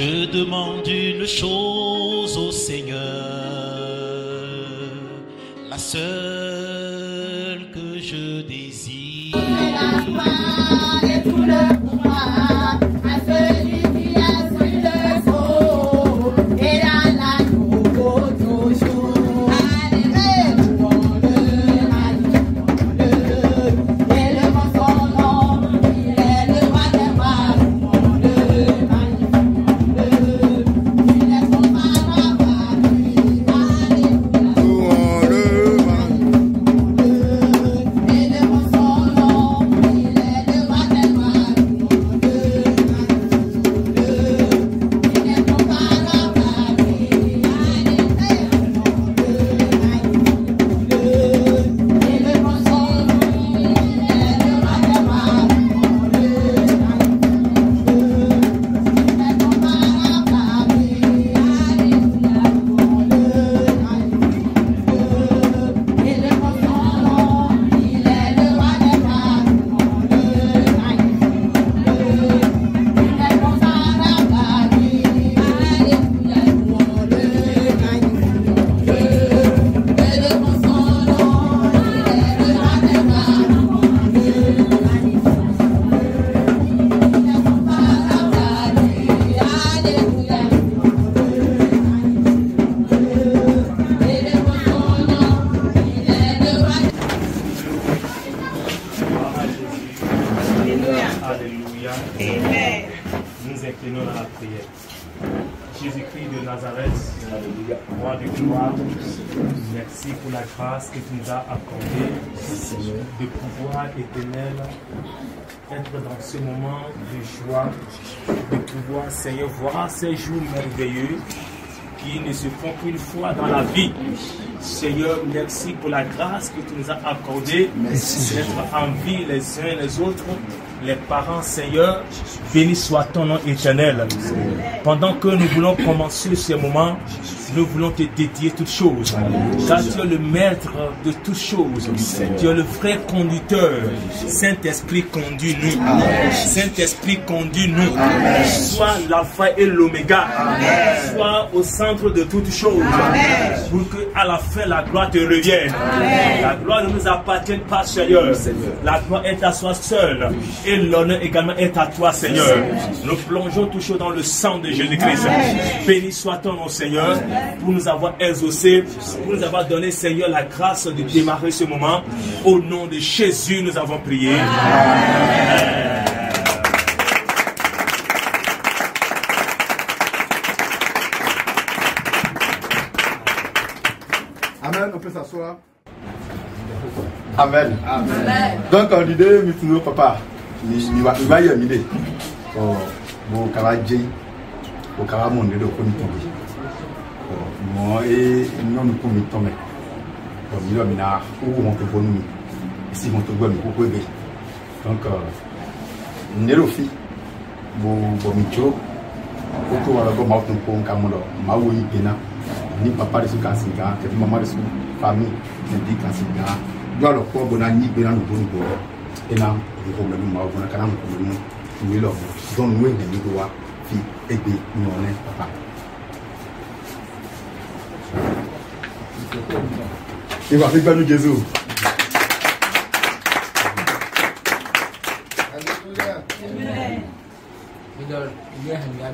Je demande une chose au Seigneur, la seule que je désire. Seigneur, voir ces jours merveilleux qui ne se font qu'une fois dans la vie. Seigneur, merci pour la grâce que tu nous as accordée d'être en vie les uns les autres. Les parents, Seigneur, béni soit ton nom éternel. Pendant que nous voulons commencer ce moment, nous voulons te dédier toutes choses. Car tu es le maître de toutes choses. Tu es le vrai conducteur. Saint-Esprit, conduis-nous. Saint-Esprit, conduis-nous. Sois l'alpha et l'oméga. Sois au centre de toutes choses. Pour que à la fin la gloire te revienne. La gloire ne nous appartient pas, Seigneur. La gloire est à soi seul. Et l'honneur également est à toi, Seigneur. Nous plongeons toujours dans le sang de Jésus-Christ. Béni soit ton nom, Seigneur, pour nous avoir exaucés, pour nous avoir donné, Seigneur, la grâce de démarrer ce moment. Au nom de Jésus, nous avons prié. Amen, on peut s'asseoir. Amen. Donc, on dit mitino papa, ni wa wa ya mide. Oh, bo kala je. Bo kala mo ne do ko ni tobi. Oh, mo e no no ko mi tome. Oh, mi lo mi na o mo ko bonu mi. Si mo to gba mi ko ko ebe. Donc, euh, nero fi bo bo mi jo. Ko to wala ko ma tun ko nka mo do. Ma wo yi pena. Ni papa de su ka singa, ke mama de su famille, ne di ka singa. Jɔ lɔ kɔ bona ni gbera nu bonu bɔ. Ena ko mɛ nu ma o bona kana nu ko nu nu lɔ. Donc nu ne ni do wa fi egbe nyɔnɛ papa.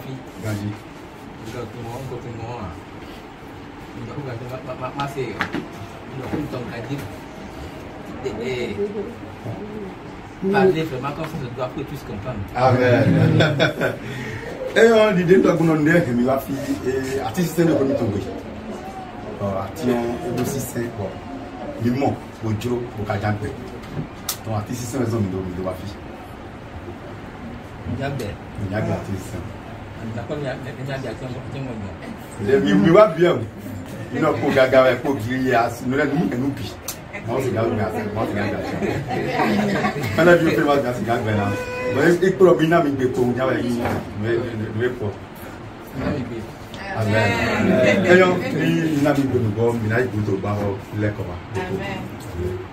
Phi Gaji. Bây giờ tôi món tôi món à Bây giờ không cần tôi bắt bắt bắt xe Bây giờ không tổng cái gì Để để Parler vraiment comme ça, je dois que tous comprendre. Amen. Eyan dìde ńdọ́gbọ́n ní ẹ̀hìn mi wá fi eh, àti sísẹ́ ní ọkọ̀ tó gbé. àti ẹgbẹ́ sísẹ́ bọ̀ mímọ̀ ojúrò òkàjàgbẹ̀ tó àti sísẹ́ ẹ̀sán mi lórí ìlú wa fi. ìyàgbẹ́ ìyàgbẹ́ àti sísẹ́. àgbàkọ́ mi ìyàgbẹ́ àti ọmọ ọmọ ìyàn. mi wá bí ẹ̀ iná kó gàgà ẹ̀ kó gírí asinú lẹ́nu ẹnu bì wọ́n sì gàgbẹ́ se wọ́n sì gàgbẹ́ àti wọ́n lẹ́bi ó fẹ́ wá sí gàgbẹ́ náà wọ́n ìkúrọ̀ mi náà mi gbé kó ń jáwé yìí lóye pọ̀. Amen. Amen. Ayọ̀ ni na mi gbogbo mi na igbo to gba ho lekoma. Amen. Amen.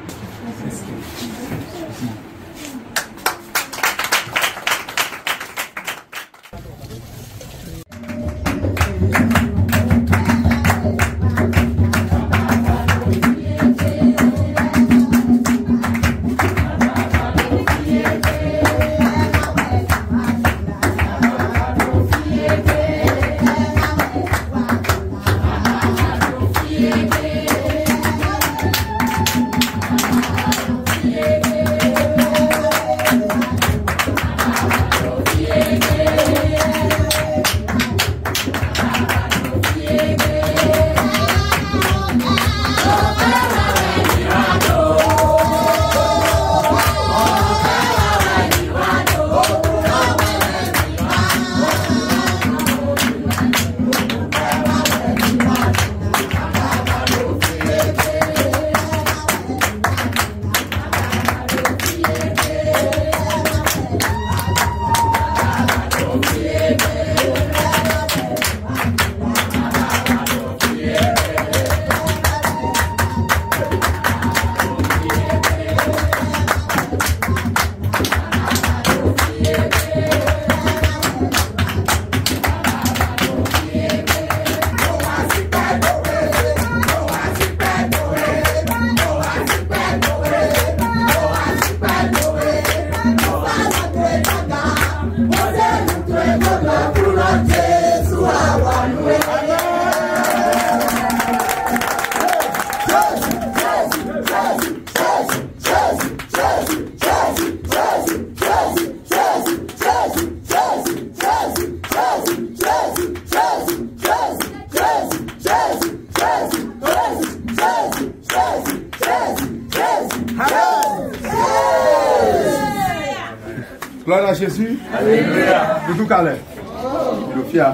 Alléluia. Tout calé. Le fia.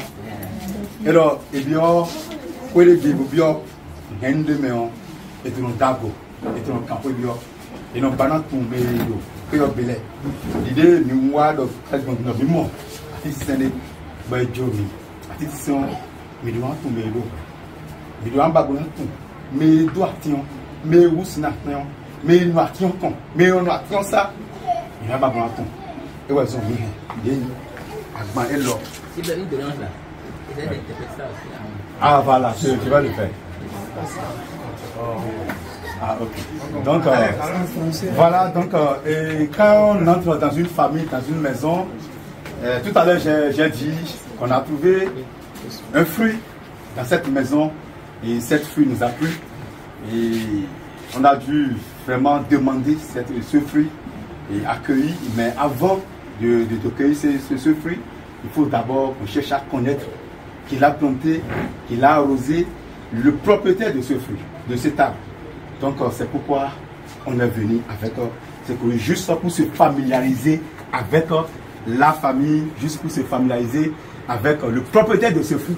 Alors, et bien, où est le bibo bio? Hende meo. Et tu dago. Et tu campo bio. Et non bana tombe yo. Que yo belé. L'idée ni moi de presque non bimo. Ati sene ba jomi. Ati son mi do tombe yo. Mi do amba gona tum. Mi do ation. Mi wusina tion. Mi no ation ton. Mi no ation ça. Mi amba gona tum. Et ouais, son mi. Bien. Agban et l'or. Si vous avez une doléance là, essayez d'interpréter ça aussi. Ah voilà, tu, tu vas le faire. Ah ok. Donc euh, voilà, donc euh, et quand on entre dans une famille, dans une maison, euh, tout à l'heure j'ai dit qu'on a trouvé un fruit dans cette maison et cette fruit nous a plu et on a dû vraiment demander cette- ce fruit et accueillir, mais avant de, de, de cueillir ce, ce- ce fruit, il faut d'abord qu'on cherche à connaître qu'il a planté, qu'il a arrosé, le propriétaire de ce fruit, de cet arbre. Donc euh, c'est pourquoi on est venu avec eux. C'est que juste pour se familiariser avec euh, la famille, juste pour se familiariser avec euh, le propriétaire de ce fruit.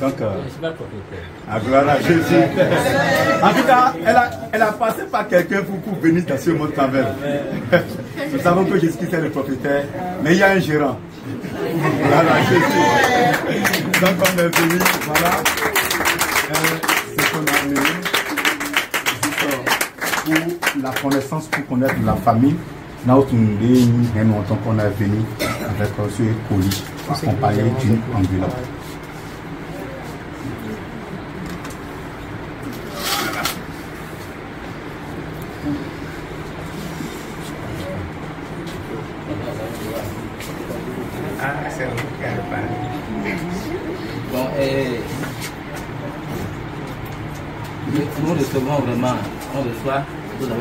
Donc, euh, Je ne suis pas propriétaire. ah, gloire à Jésus. En tout cas, elle a, elle a passé par quelqu'un pour, pour venir dans ce monde quand même. Nous savons que Jésus-Christ est le propriétaire, mais il y a un gérant. Gloire à Jésus. Donc on est venu, voilà. Euh, ce qu'on a amené, juste euh, pour la connaissance, pour connaître la famille. Là où nous sommes, donc on est venu avec euh, ce colis accompagné d'une enveloppe. Bon, et nous recevons vraiment, on reçoit,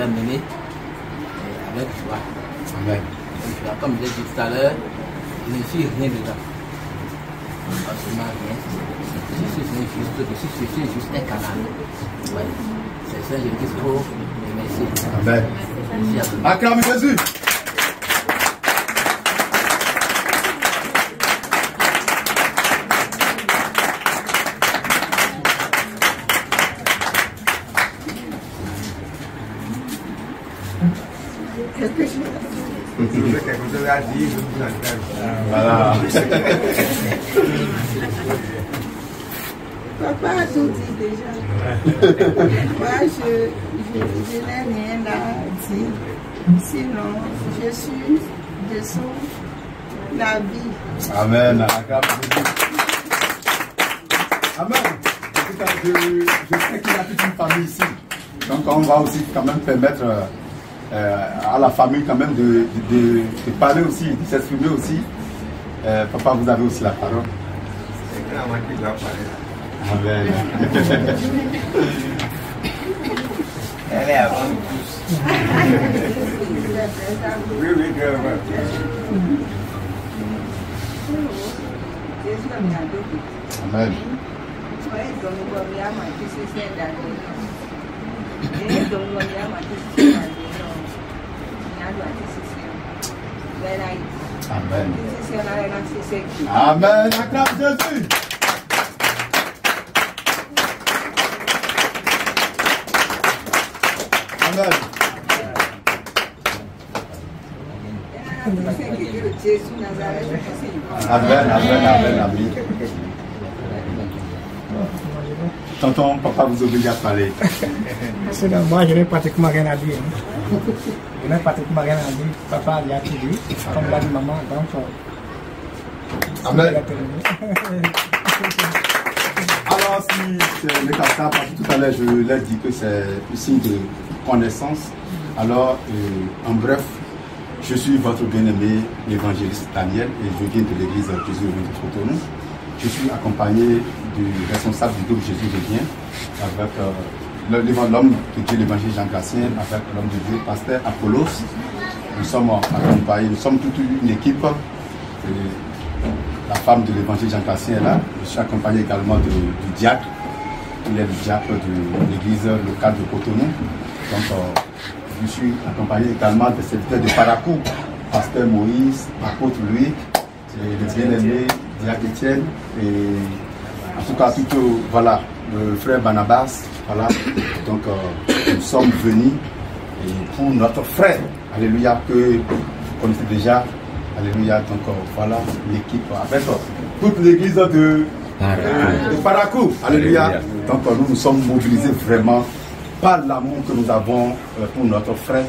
amené euh, avec joie. Amen. Avec joie. Comme je l'ai dit tout à l'heure, je ne suis rien dedans. Absolument rien. Je suis juste, je suis, je suis juste un canal. Ouais. C'est ça, je dis trop. Merci. Amen. Merci à vous. Acclame Jésus. Voilà. Papa a tout dit déjà. Moi, je, je, je n'ai rien à dire. Sinon, je suis dessous la vie. Amen. Amen. Je, je sais qu'il y a toute une famille ici. Donc on va aussi quand même permettre euh, à la famille quand même de, de, de- de parler aussi, de s'exprimer aussi. Euh, papa, vous avez aussi la parole. Amen. Amen. Amen. Amen. Acclame Jésus. Amen. Amen, amen, amen, amen. Tonton, papa vous oblige à parler. Sinon, moi, je n'ai pratiquement rien à dire. hein. Pratiquement rien à dire. Papa, il a tout dit. Comme l'a dit maman, donc, euh, Amen. il a terminé. Alors, si c'est le cas, parce que tout à l'heure, je l'ai dit que c'est un signe de connaissance. Alors, euh, en bref, je suis votre bien-aimé évangéliste Daniel et je viens de l'église Jésus de Cotonou. Je suis accompagné du responsable du groupe Jésus avec euh, le- l'évan- l'homme de Dieu, l'évangile Jean Gatien, avec l'homme de Dieu, pasteur Apollos. Nous sommes accompagnés, nous sommes toute une équipe. la femme de l'évangile Jean Cassien est là. Je suis accompagné également du diacre. Il est le diacre de l'église locale de Cotonou. Donc, euh, je suis accompagné également des serviteurs de Paracou pasteur Moïse, apôtre Louis, le bien-aimé Diac Etienne, et en tout cas, tout, voilà, le frère Banabas, voilà. Donc, euh, nous sommes venus et pour notre frère, alléluia, que vous connaissez déjà, alléluia. Donc, euh, voilà l'équipe avec euh, toute l'église de, euh, de Parakou, alléluia. Donc, nous nous sommes mobilisés vraiment par l'amour que nous avons pour notre frère.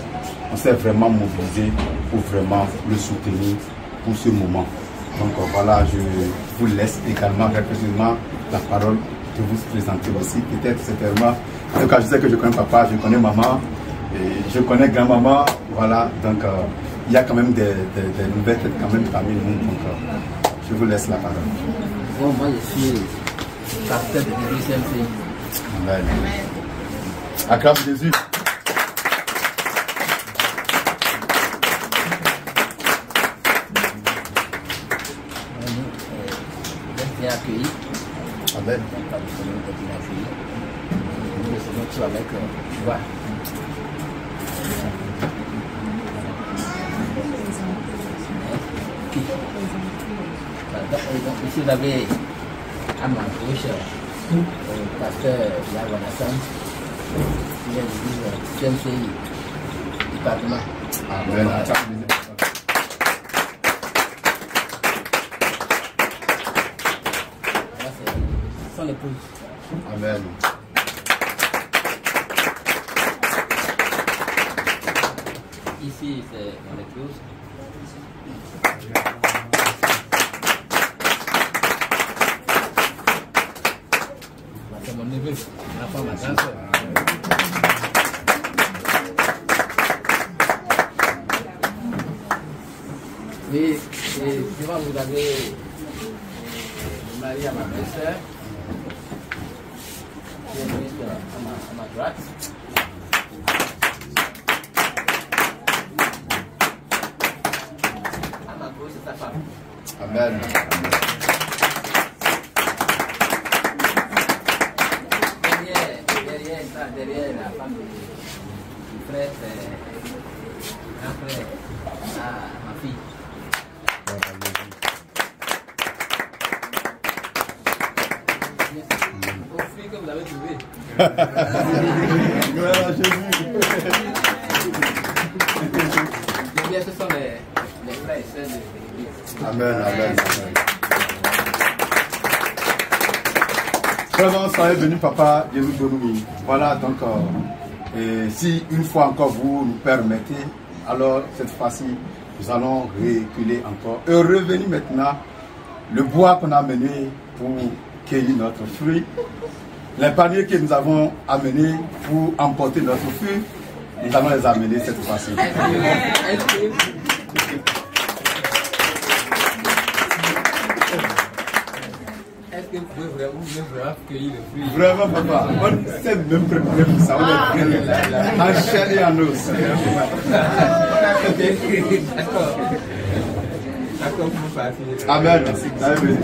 On s'est vraiment mobilisé pour vraiment le soutenir pour ce moment. Donc voilà, je vous laisse également répétitivement la parole de vous présenter aussi. Peut-être certainement. En tout cas, je sais que je connais papa, je connais maman, et je connais grand-maman. Voilà, donc euh, il y a quand même des, des, des nouvelles têtes quand même parmi nous. Donc euh, je vous laisse la parole. Bon, moi, je suis pasteur de l'église MCI. Amen. Acclame Jésus. Vous êtes bien accueillis. Amen. Donc, pas de problème d'être bien accueillis. Nous recevons tout avec euh, joie. Qui Voilà, donc, euh, donc, Ici, vous avez à ma gauche euh, le pasteur Yahweh Nassan, qui est l'église CMCI, département. Amen. Acclame Jésus. Là, c'est son épouse. Amen. Ici, c'est mon épouse. Là, C'est mon neveu, ma femme, ma grande soeur. Et, et devant vous avez le mari à ma belle-sœur, qui est ministre à ma, à ma droite. À ma gauche, c'est sa femme. Amen. Derrière, derrière, ça, derrière la femme du, du frère, c'est grand frère, à ma fille. Au fruit que vous avez trouvé. Gloire à Jésus. Derrière, ce sont les, les frères et sœurs de, de l'église. Amen, amen, amen. Papa Bonoumi. Voilà, donc, euh, si une fois encore vous nous permettez, alors cette fois-ci, nous allons reculer encore et revenir maintenant. Le bois qu'on a amené pour cueillir notre fruit, les paniers que nous avons amenés pour emporter notre fruit, nous allons les amener cette fois-ci. Pouvez cueillir le fruit Vraiment, papa, on s'est même préparé pour ça. On est prêt en chair et en os. D'accord. D'accord, vous partez. Amen. Amen.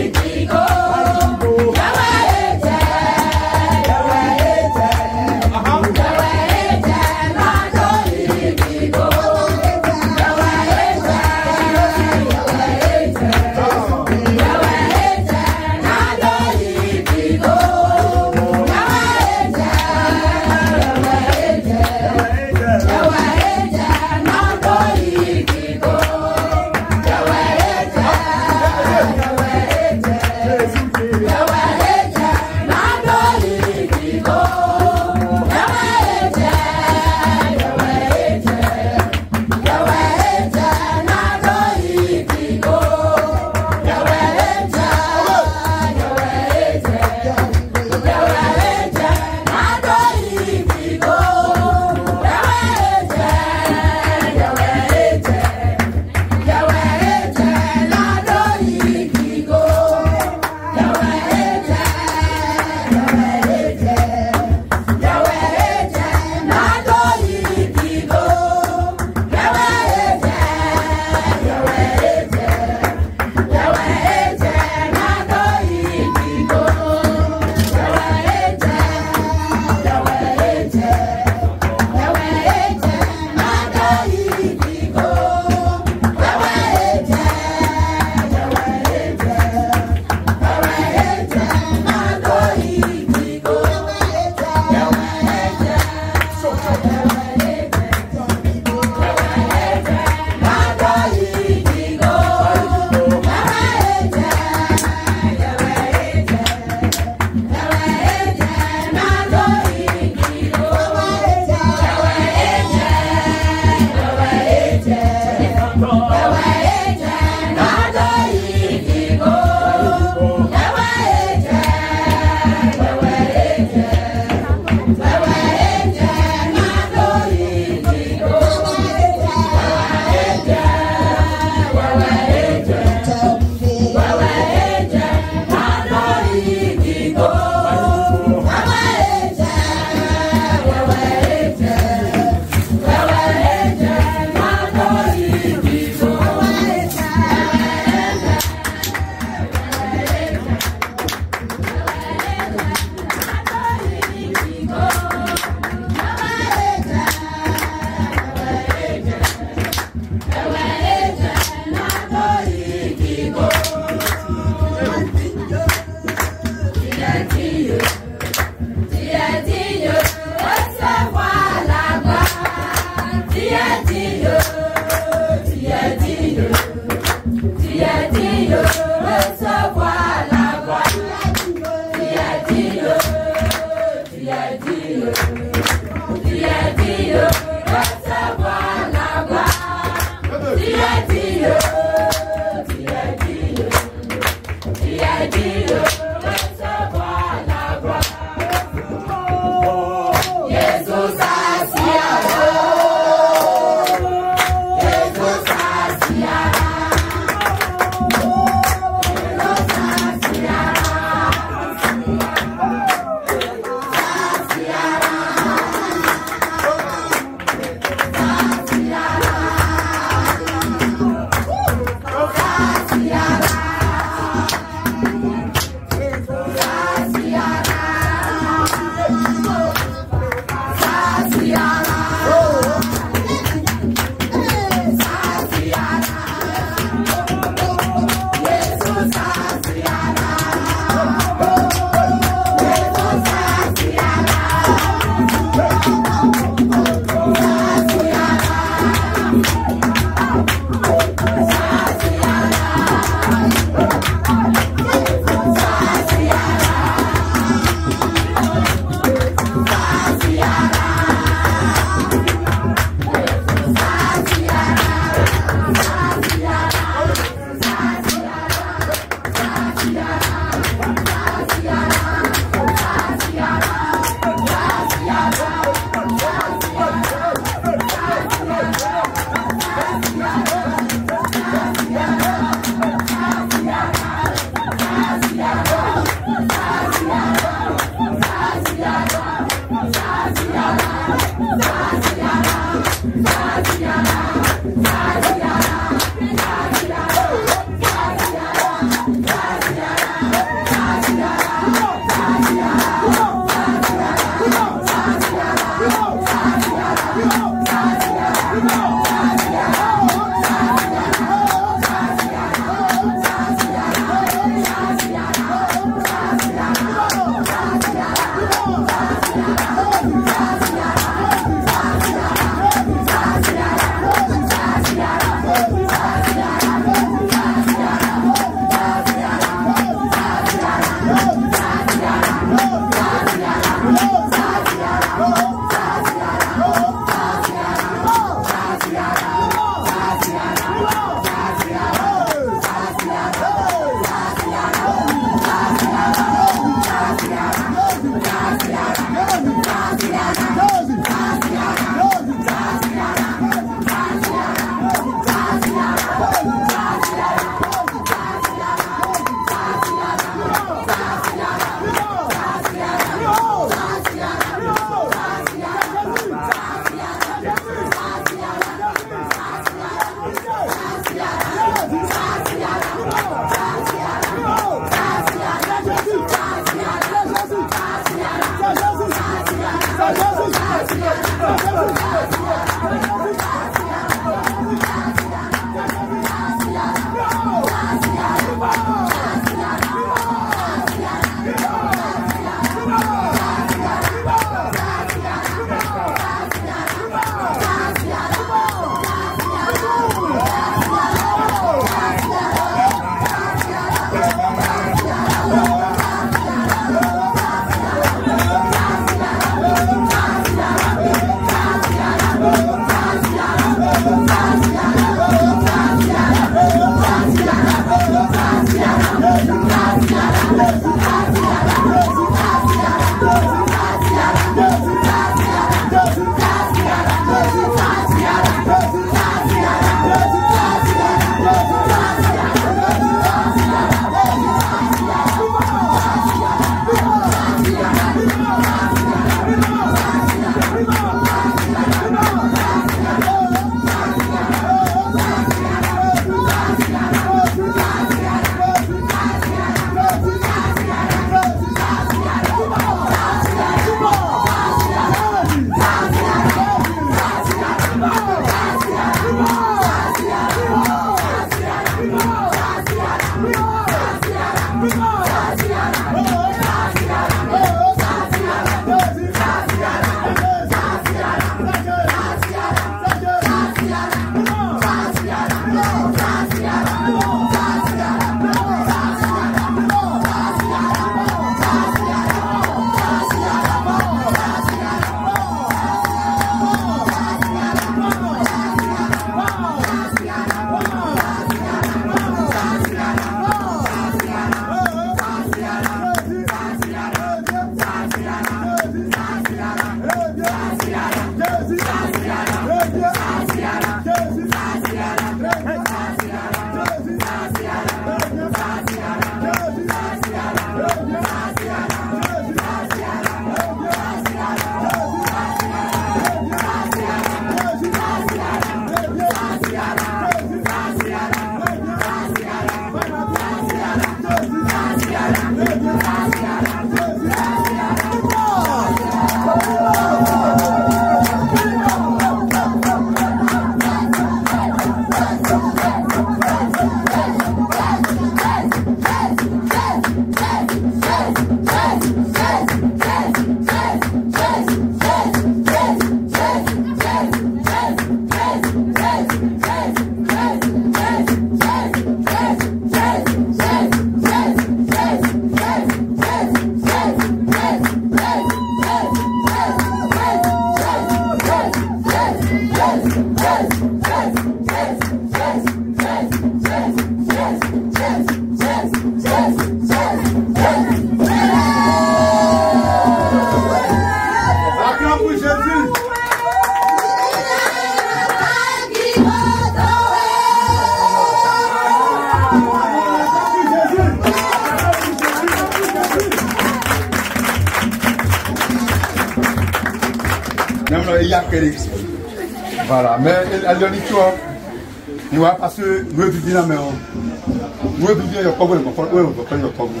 Nous bibi yo ko bo ko ko yo ko yo ko bo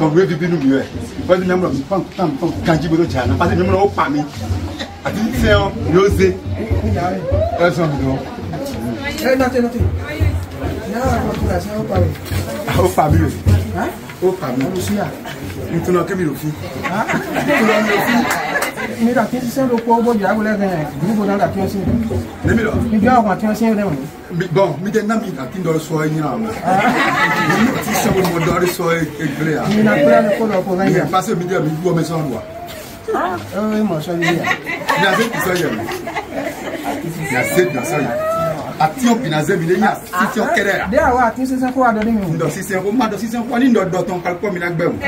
donc nous bibi nu mi we ba ni même là pan pan pan kanji bo do jana parce que même là o pa mi. Àti ṣe o yo ze ẹ sọ mi do ẹ nọtẹ nọtẹ náà wà kúrò àti ọkọ rẹ. o pa mi o. O pa mi. Olùsíyà. ntuna kemi lo fi mi ra kí n ṣiṣẹ́ ló kó bọ́jú àgbẹ̀lẹ̀ gan ẹ̀ gbogbo náà dà kí wọ́n sí. nemi lọ. Ìjọ àwọn àti wọ́n sí rẹ̀ wọ̀nyí. Mi bɔn mi tɛ nami ati dɔ sɔ ye ɲinan ma mi ti sɛbɛn mɔ dɔ de sɔ ye egble yan mi na kúrẹ́ ní kó lọ kó bẹ́ẹ̀ yà. mais parce que mi tɛ mi bɔ mɛ sɔn wa ẹ ẹ mọ̀ sọ yìí yà. mi na se kisɛ yɛ mi mi na se kisɛ yɛ ati o bina se mi de nya sisi o kɛrɛ yan dé àwọn àti sísẹ́ kó wà dọ́dí mi. ndɔ sisi ko ma dɔ sisi ko ni dɔ dɔ tɔn kali kɔ mi na gbɛ mu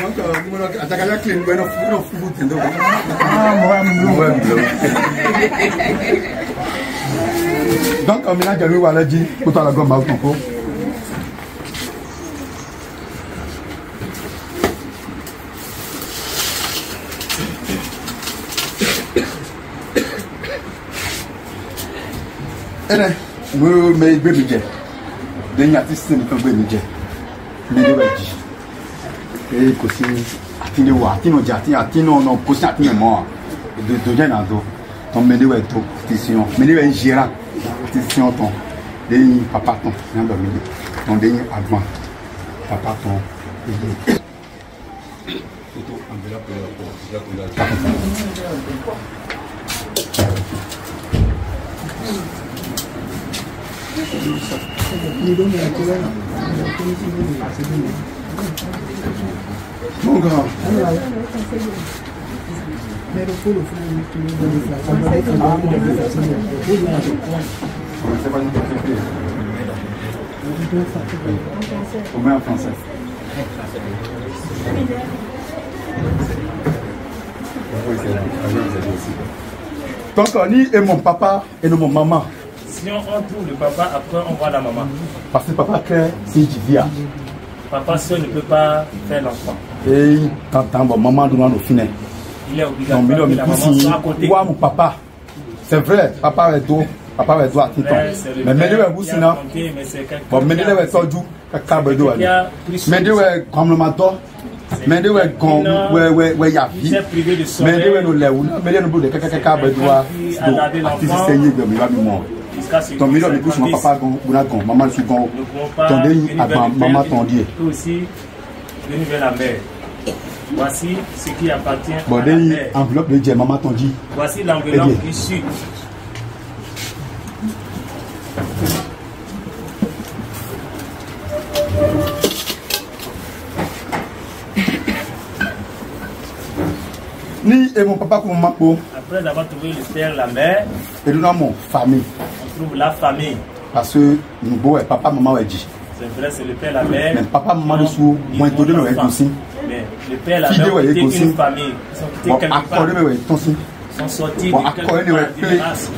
donc mo lɔ atakaja kile gbɛ n'o n'o fugu ten to ah mọ̀ wá mi lò. ouais bleu donc mi na jɛ mi wa lɛ ji ko to a la gbɔ maa tɔn ko. ɛnɛ mo mɛ gbé mi jɛ lẹ́yìn àti sísè nìkan gbé mi jẹ mi ló bẹ jì ee kò sí àtinú wà àtinú jẹ àti àtinú ọ̀nà kò sí àtinú mọ́ à dodo jẹ́ nà do tán mi ló bẹ tó ti sìn ọ́ mi ló bẹ yẹra ti ọ́ tán lẹ́yìn papa tán ní àgbà mi tán lẹ́yìn àgbọn papa. Mon grand, c'est pas Au moins en français. Donc, ni et mon papa et non mon maman. Si on, trouve le papa, après on voit la maman. Parce que papa crée c'est Jivia. Papa seul ne peut pas faire l'enfant. Et tant bon maman nous nous finir. Il est obligatoire que la maman soit à côté. mu papa. C'est vrai, papa rẹ̀ tó papa rẹ̀ tó àti tán. Mais c'est le Mais mẹ́ni père rẹ̀ kú qui sí a náà. compté, mais c'est quelqu'un Bon, qui mẹ́ni a- rẹ̀ tọ́jú kàkà bẹ̀ dó wà qui ní. a pris soin Mẹ́ni de rẹ̀ gọ́mọ̀lọ́mọdọ́. Mẹ́ni rẹ̀ gọ́m wẹ́ wẹ́ wẹ́ yà Il fi. s'est privé de son Mẹ́ni rẹ̀ rêve ló lẹ̀wù náà. Mẹ́ni rẹ̀ ló bẹ̀ kẹ́kẹ́kẹ́ bẹ̀ dó wa. Do àti sísẹ́ yé gbẹ̀mí wá mi mọ̀. jusqu'à ce Tọ́n mi lọ mi kú sí wọn qu'il papa gan gbóná gan mama sùn gan o. Ne pouvons pas Tọ́n dé venir vers àgbà le père mama et tọ́n díẹ̀. eux aussi venir vers la mère. Voici ce qui appartient Bon à dé la yín mère. enveloppe lè jẹ mama tọ́n jí. Voici l'enveloppe Eh bien. Et mon papa kò mọ kó Après avoir trouvé le père, la mère, edu náà mọ̀ famille. on trouve la famille. Parce que nùgbọ́ ẹ̀ papa mama wẹ̀ jì. C'est vrai, c'est le père, la mère. Mais papa maman de sou Ils mọ̀ vont ètò dé mẹ́wàá l'enfant. ètò sí. Mais le père, la Qui mère dit, ont ouais, été égo, si. une famille. Ils sont quittés Bon quelque akọ part. dé mẹ́wàá ètò sí. Ils sont sortis Bon de akọ quelque ẹ̀ ni wẹ̀ part, pé d'une race.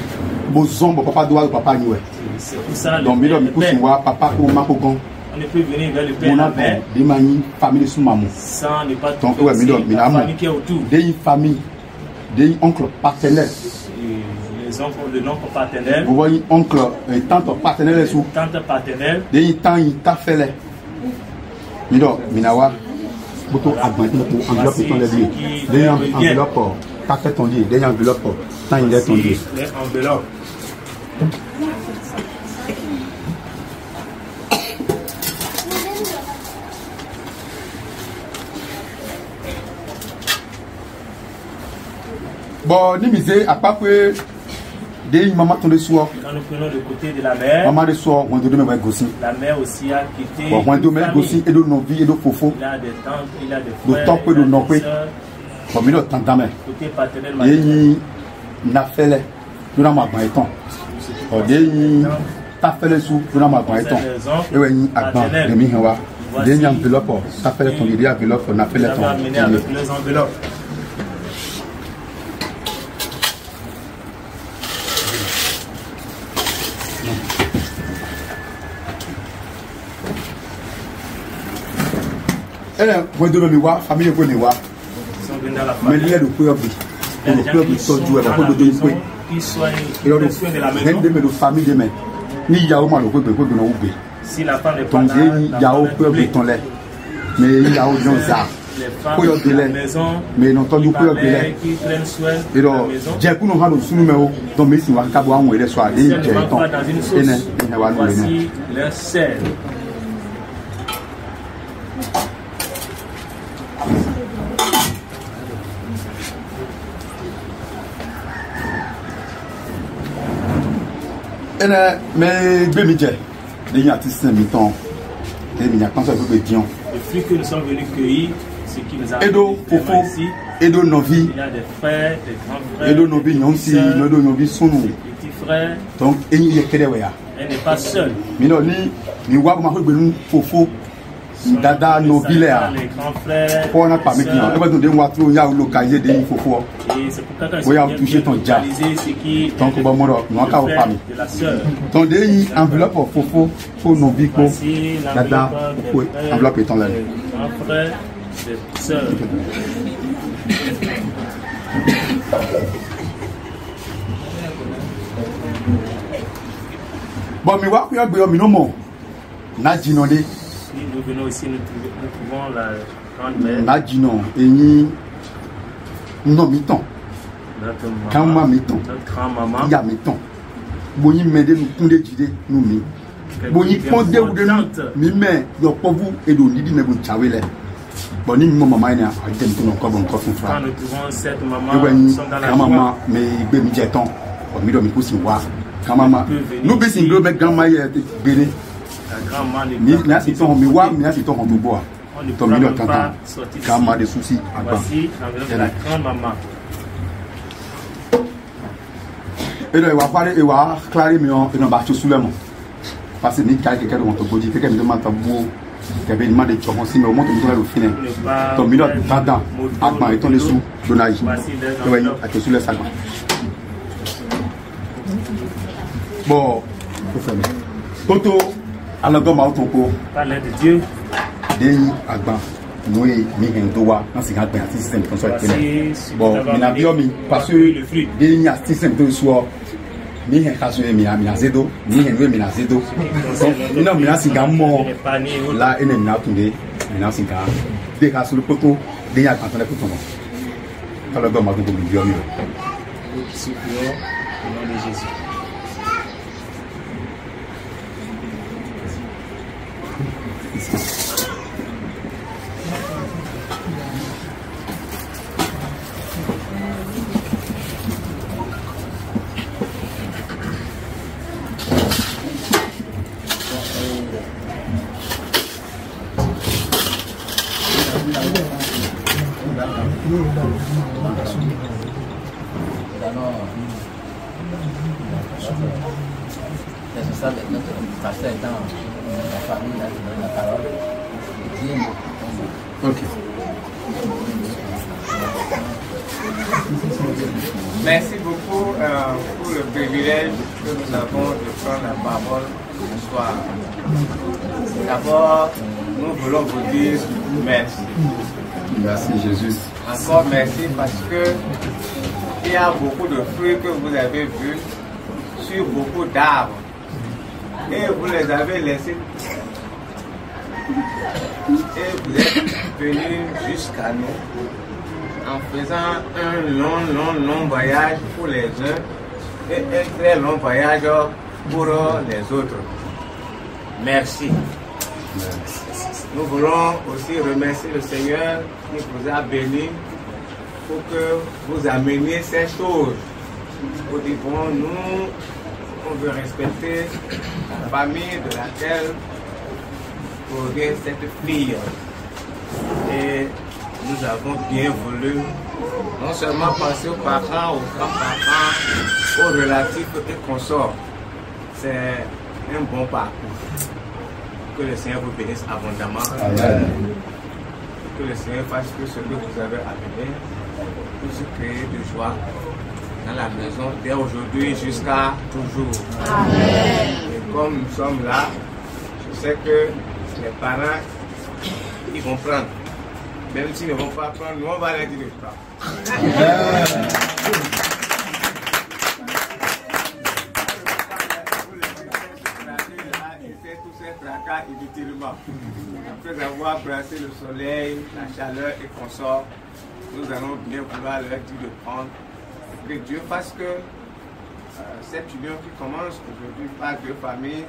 bo zɔn bɔ papa do wa papa ni wẹ̀. C'est pour ça le Donc mi père, lọ mi le kó père. sùn wa papa kó ma kó gan. On ne peut venir vers le père, famille sún ma mọ̀. sans ne pas Donc, ouais, mais mais la famille qui est autour. Dé yín famille dé yín oncle partenaire. Et Les oncles, Bo wɔ yín oncle ẹ̀ tante partenaire lɛ su. tante paternelle, Dé yín tan yín ta fɛ lɛ. Mi lọ mina wa kótó agbọ̀n tí ko enveloppe tán lɛ bi ye. Dé yín enveloppe ta fɛ tán di ye. Dé yín enveloppe tan yín lɛ tán di ye. Bon ni mi se akpakpe dé yín mama tán lé su ọ. Quand nous prenons le côté de la mère, Mama de su ọ wɔn do do mɛ wɛ gosi. la mère aussi a quitté Bon wɔn do mɛ une gosi famille. edo nɔvi edo fofo. Il a des tantes, il a des Le frères, temps peut il a nous nommer. des sœurs. Bon mi lọ tan tan mɛ. Côté paternel, Dé maternel. yín nafɛ lɛ lórí àwọn àgbọ̀n yìí tán. Ɔ dé yín tafɛ lɛ su lórí àwọn àgbọ̀n yìí tán. Ewé yín àgbọ̀n lèmi hàn wa. Dé yín enveloppe tafɛ lɛ tán di dé enveloppe nafɛ Vous lɛ wɛn do mi wa famille ko mi wa mɛ famille. liɛ do kuyɔ bi. Il y a des le gens peuple qui sont tọ́jú ẹ̀ dans kó la dodo maison, pé qui soient ìrọ̀lù prennent soin de la ẹni maison. dé mẹ́lò famille dé mẹ́ ní ìyàwó mà ló pé pé pé náà ó gbé Si la femme n'est pas tọ́n là, dé la ìyàwó femme pé est ọ̀gbìn blée. tán lẹ̀ mẹ ìyàwó jọ zà Les kó yọ femmes de gbé la lẹ̀ maison mẹ ìnà tọ́jú qui pé ọ̀gbìn lẹ̀ balaient, qui prennent soin de ìrọ̀ la maison. jẹkúnù hàn ló sunu mẹ́ o tọ́n mi sì wá kábọ̀ àwọn ìrẹ́ sọ àdé Si elle ìjẹ ne va tán pas dans une ẹnẹ sauce, ẹnẹ wà nù ẹnẹ. voici leur sel. Ẹnẹ mẹ gbé mi jẹ lẹ́yìn àti sinmi mi tán sọ ìgbé diyan Le fruit que nous sommes venus cueillir, ce qui nous a edo fofo. edo nọvi il y a des frères, des grands frères, edo petites nyɔnsi edo nọvi sunu des petits frères. donc eyin kẹrẹ wẹ ya Elle n'est pas seule. mi nọ ni mi ma fofo dada nọvi lẹ ya Les grands frères, fọ́ na kpami les kiyan sœurs. ẹ bẹ tó de wa tó yà wúlò ka yé de yin fofo Et c'est pourquoi quand Oui, ils on sont bien, touche bien ton dia. localisés, ce qui Donc, est bon, moi, le non, quand vous frère parlez. de la sœur. donc de yin enveloppe fofo fo nọvi ko Voici dada l'enveloppe ko des frères, enveloppe étant là des grands frères, des sœurs. bon mi wá kúyọ gbé yọ mi n'o mọ n'a jinọ de Si nous venons ici, nous trouvons, nous trouvons la grande mère, n'a jinọ eyin nọ mi tán notre kan ma maman, mi tán notre grand-maman. ya mi tán boyin mẹ de nu kunde jide nu mi boyin pọn dewu de nu mi mẹ yọkpọbu edo nidi mẹ bo tsawe lẹ bɔn ni mi mɔ mama yi ni a jẹ mi tó nà kɔ bɔ nkɔ fún Quand fura nous trouvons cette maman, ewé nous yin sommes dans la kama joie. ma mɛ gbé mi jẹ tán ɔ mi dɔ mi kó si wa. Kama ma nu bi si gbé bɛ gama yɛ gbére La grand-mère ne mi peut mi a si tɔn mi wa mi a si tɔn tó bɔ wa On ne tɔ pourra mi dɔ même tán pas tán sortir kama d'ici. de susi agba Voici l'enveloppe de la grand-maman. eɖɔ ewa ƒã ɖe ewa kla ɖe mi yɔ enɔ ba tso su lɛ mɔ parce que mi ka keke ɖe mɔtɔ godzi keke mi ɖe ma tɔ bo kɛbɛ ni ma de tsɔ mɔ si mɛ o mɔtɔ mi tɔ la do fi nɛ Ne pas tɔ mi ɖɔ faire dandan moto, agba etɔn de su dona yi Voici les ewɛ yi enveloppes. ate su lɛ sagba bɔn o fɛ mi. Toto alɔgɔmawo tó ko Par l'aide de Dieu, de yi agba nu ye mi hɛn do wa na si ka gbɛn ati sistɛm tɔn sɔ yi voici ce que bon nous avons mina amené biɔ mi parce pour le fruit. que de nya sistɛm tó sɔ mi hɛn ka so ye mina mina se do mi hɛn nu ye mina se do donc mina mina si ka mɔ n'est pas né au la ene mina tun de mina si ka de ka solo poto de nya kan tɔn lɛ ko tɔmɔ k'alɔ gbɔ ma tó ko mi biɔ mi o. Nous famille, là, dans la parole. Dieu nous ok Merci beaucoup euh, pour le privilège que nous avons de prendre la parole ce soir. D'abord, nous voulons vous dire merci. merci jésus Encore merci parce que il y a beaucoup de fruits que vous avez vus sur beaucoup d'arbres. Et vous les avez laissés. Et vous êtes venus jusqu'à nous en faisant un long, long, long voyage pour les uns et un très long voyage pour les autres. Merci. Nous voulons aussi remercier le Seigneur qui vous a bénis pour que vous ameniez ces choses. Bon, nous, on veut respecter la famille de laquelle provient cette fille. Et nous avons bien voulu non seulement penser aux parents, aux grands-parents, aux relatifs et consorts. C'est un bon parcours. Que le Seigneur vous bénisse abondamment. Que le Seigneur fasse que ce que vous avez amené puisse créer de joie dans la maison dès aujourd'hui jusqu'à toujours. Et comme nous sommes là, je sais que les parents, ils vont prendre. Même s'ils ne vont pas prendre, nous, on va leur dire. Après avoir brassé le soleil, la chaleur et qu'on sort, nous allons bien vouloir leur dire de prendre. Que Dieu fasse que euh, cette union qui commence aujourd'hui par deux familles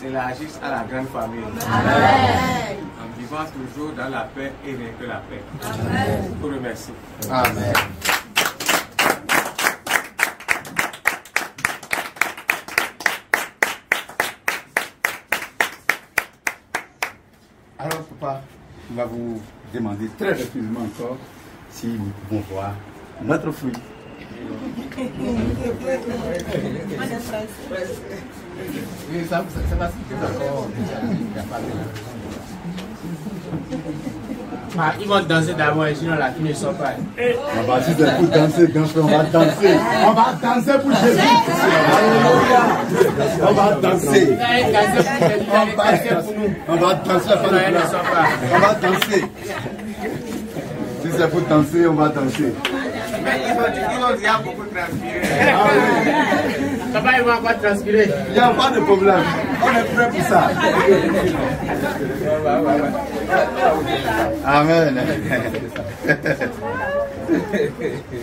s'élargisse à la grande famille. En vivant toujours dans la paix et rien que la paix. Je vous remercie. Amen. Alors, papa, on va vous demander très rapidement encore si nous pouvons voir notre fruit. Oui, ça, ça, ça va Ah, ils vont danser d'abord, sinon la fille ne sort pas. On va si c'est pour danser, frère, on va danser. On va danser pour Jésus. Alléluia. On va danser. Danser On va danser pour nous. danser. On va danser. On va danser. Si c'est pour danser, on va danser. Mais ils ont dit qu'ils ont déjà beaucoup transpiré. Papa, ils vont encore transpirer. Il n'y a pas de problème. On est prêt pour ça. Amen.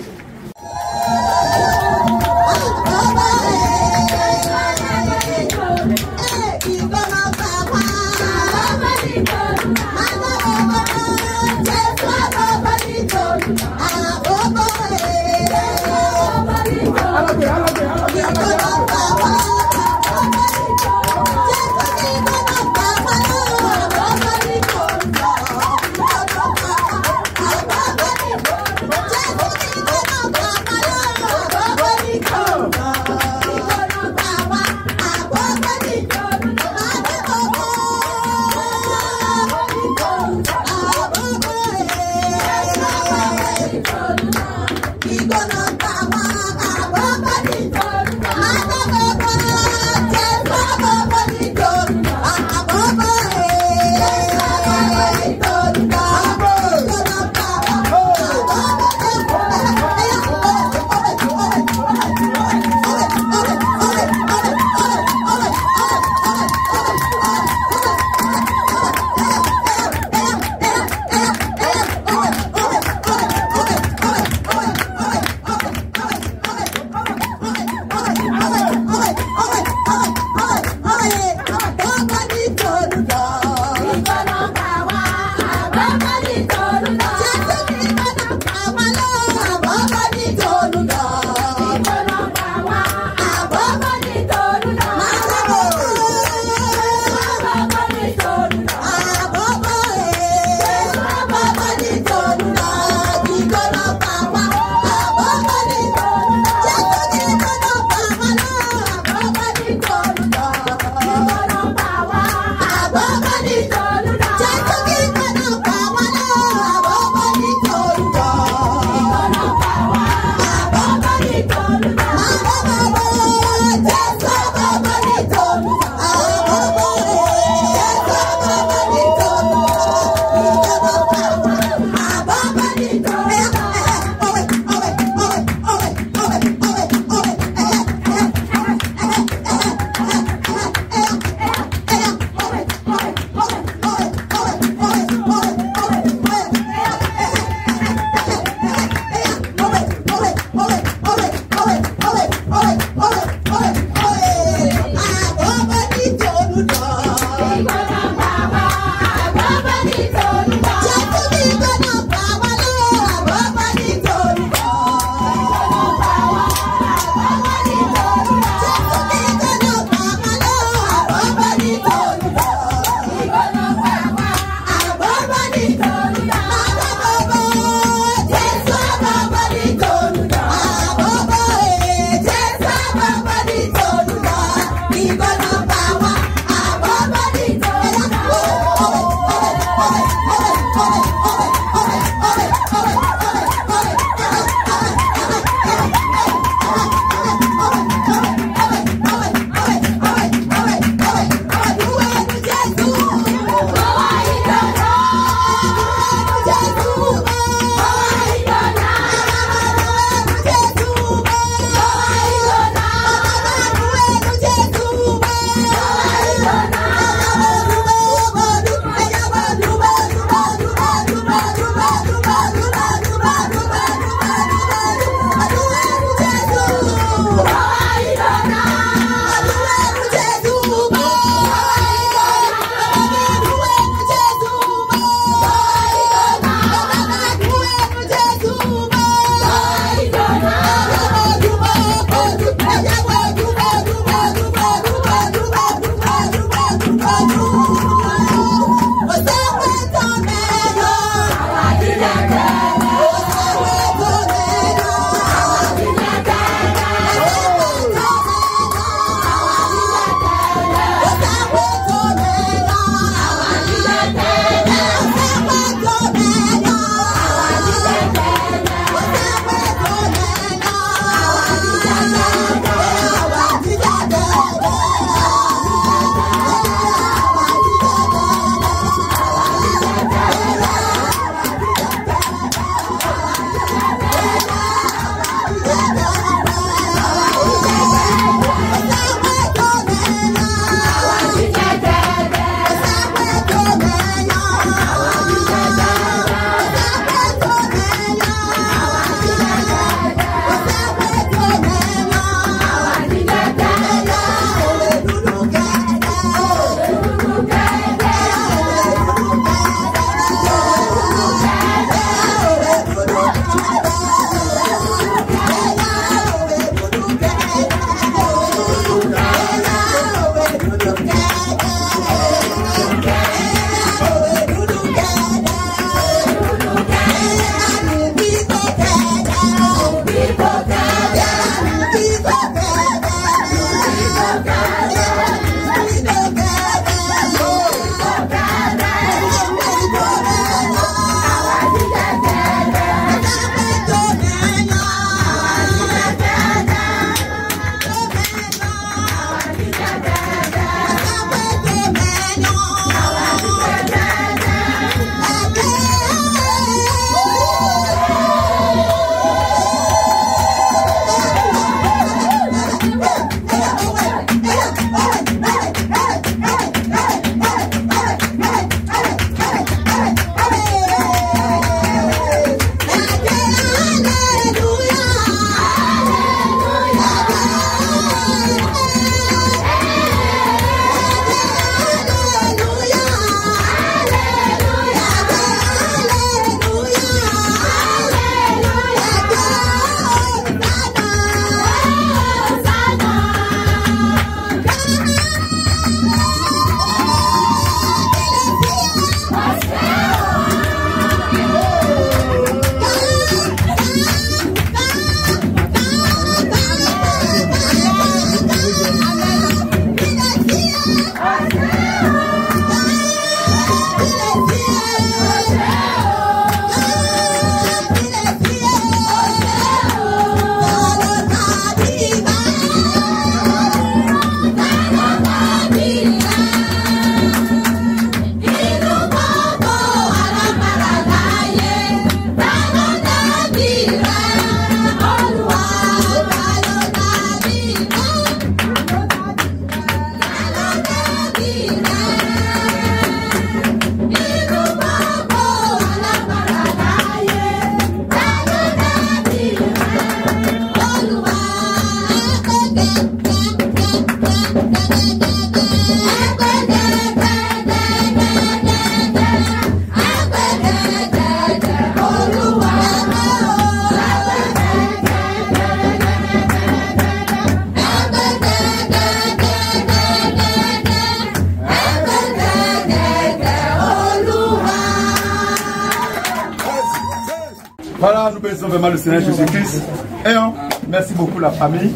Seigneur Jésus-Christ. Et hein, merci beaucoup la famille.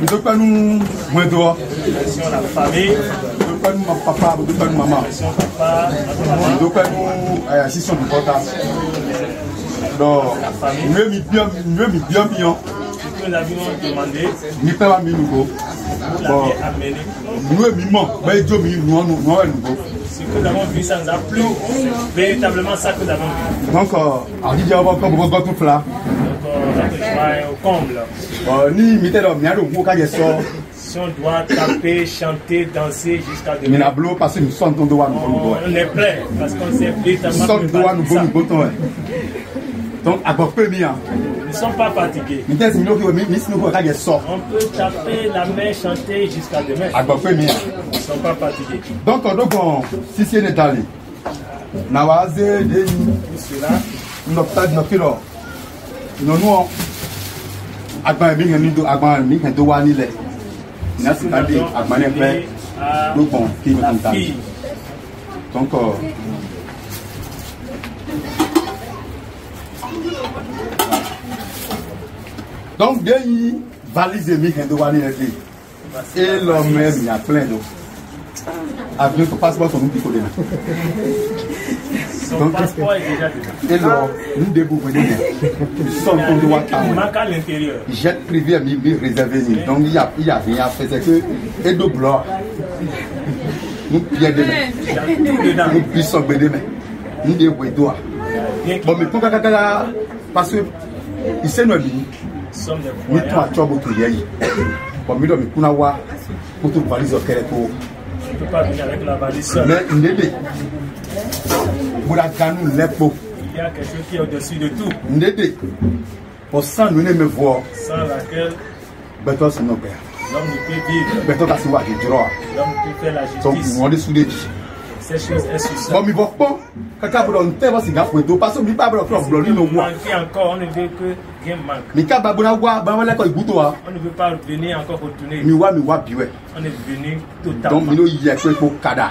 Nous devons pas nous moins dehors. La famille. Nous devons pas nous mon papa, nous devons pas nous maman. Nous devons pas nous euh, assistants du. Donc, nous mis bien, nous mis bien bien. Nous avions demandé, Nous ne pas mis nous. vous Bon, nous mais Dieu mis nous, nous, nous, nous. Ce que nous avons vu, ça nous a plu. Véritablement, ça que nous avons vu. Donc, euh, on dit qu'on va on va tout là. Si on doit taper, chanter, danser jusqu'à demain. On est prêt parce qu'on s'est véritablement préparé pour ça. Donc, à Ils ne sont pas fatigués. On peut taper la main, chanter jusqu'à demain. Ils ne sont pas fatigués. Donc, on doit si c'est Dali. Nawaze, Deni. Tout cela. Nous avons fait notre. Nous agbára mi kan ní agbára mi kan tó wá nílẹ̀ ìnáṣí tàbí agbára pẹ́ lókun kí n tún ta tó ń kọ́. donc de yi valise mi kan tó wá nílẹ̀ bi e lọ mẹ́ mi à plein do avion tó passeport tó kò dé na. Donc, est. Et là, nous devons J'ai privé à réservé. Donc, il n'y a, y a rien à faire. C'est que, et de. Nous pieds. Nous puissons de main. Nous doigts. Bon, mais pourquoi kakala Parce que, il s'est nommé. Ni toi, tu as beaucoup de. Bon, mais donc, kuna wa, pour tout valise au Mais, il est Il y a quelque chose qui est au-dessus de tout. de pour sans nous ne me voir sans laquelle Beto, c'est nos pères. L'homme ne peut bɛtɔ sinɔ bɛ yan bɛtɔ ka se wa di dɔrɔn wa donc mɔdi su de di bɔn mi bɔ kpɔ kaka bolo n tɛ bɔ encore. On ne veut que mi ba bolo kura bulɔ ninu wa mi ka ba bolo wa bamanan kɔ iguto wa mi wa mi wa biwɛ donc mi n'o yɛ ko ko kada.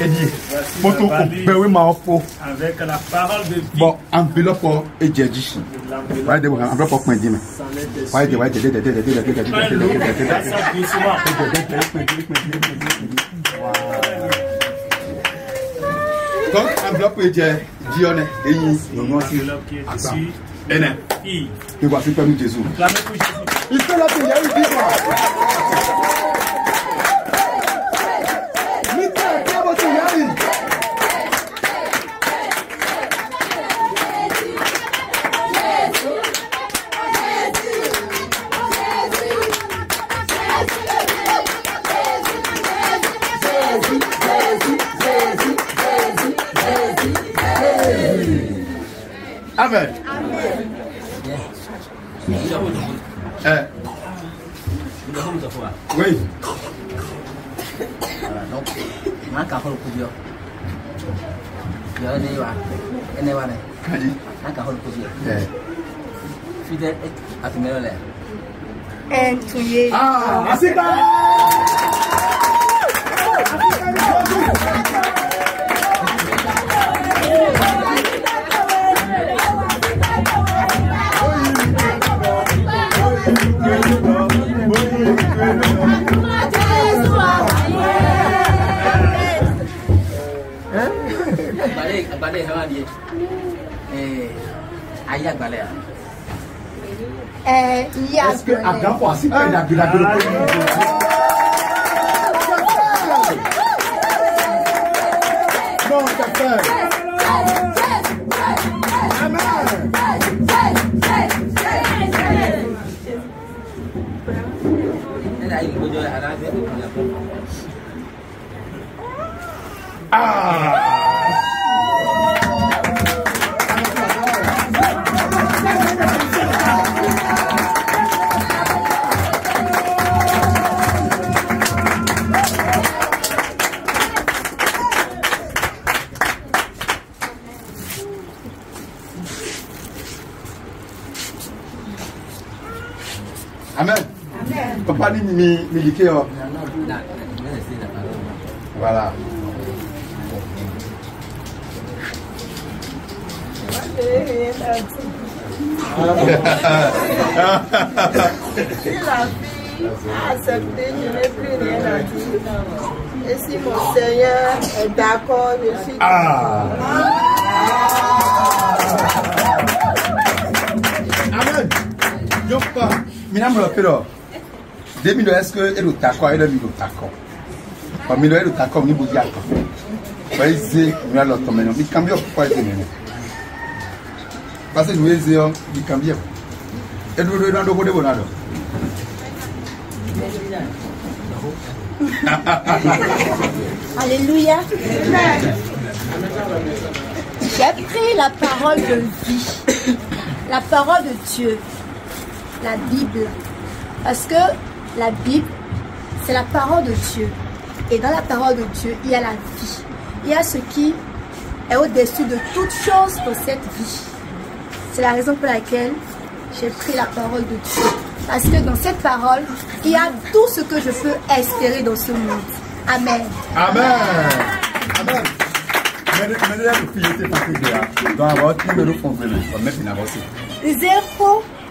ọ edi moto kò bẹ̀wé máa fo Avec la parole de vie, bon enveloppe e jẹji l'enveloppe wáyé de enveloppe pin dime s'en est dessus. wáyé de wáyé de de de de de de de de de Un de loup, de de de ça sent doucement. donc enveloppe jẹ diọnẹ eyin yọnyọ si L'enveloppe qui est agba dessus, ẹnẹ fille. ìwà sí pẹ̀lú jésù. Clamez pour Jésus. ìfẹ́ láti yẹ ìdí wa. Amen. Amen. Yeah. Eh. Oui. Voilà, donc, ma kahol kubio. Yo ne wa. Ene wa ne. Kaji. Ma kahol kubio. Eh. Fidel et atimelo le. Eh, tuye. Ah, asita. Ah, asita. Adé hàn adé ẹ. Ayé àgbàlẹ̀ à. ẹ ìyá Est-ce que àdàpọ̀ àsìkò Non, fait. Amen. Papa ni mi mi lọ́wọ́. Voilà. Je n'ai rien à dire. Si la fille a accepté, je n'ai plus rien à dire. Et si mon Seigneur est d'accord, je suis Ah. Amen. Yọpa. Mina mọ̀ pé lọ. Débi lọ est-ce que e do takọ e lọ mi do takọ. Ọ̀ mi lọ e do takọ mi ze mi dè mẹ́nà. Parce que náà lọ. Alléluia. J'ai pris la parole de vie, la parole de Dieu, la Bible. Parce que la Bible, c'est la parole de Dieu. Et dans la parole de Dieu, il y a la vie. Il y a ce qui est au-dessus de toute chose pour cette vie. C'est la raison pour laquelle j'ai pris la parole de Dieu. Parce que dans cette parole, il y a tout ce que je peux espérer dans ce monde. Amen. Amen. Amen. Mẹ́rin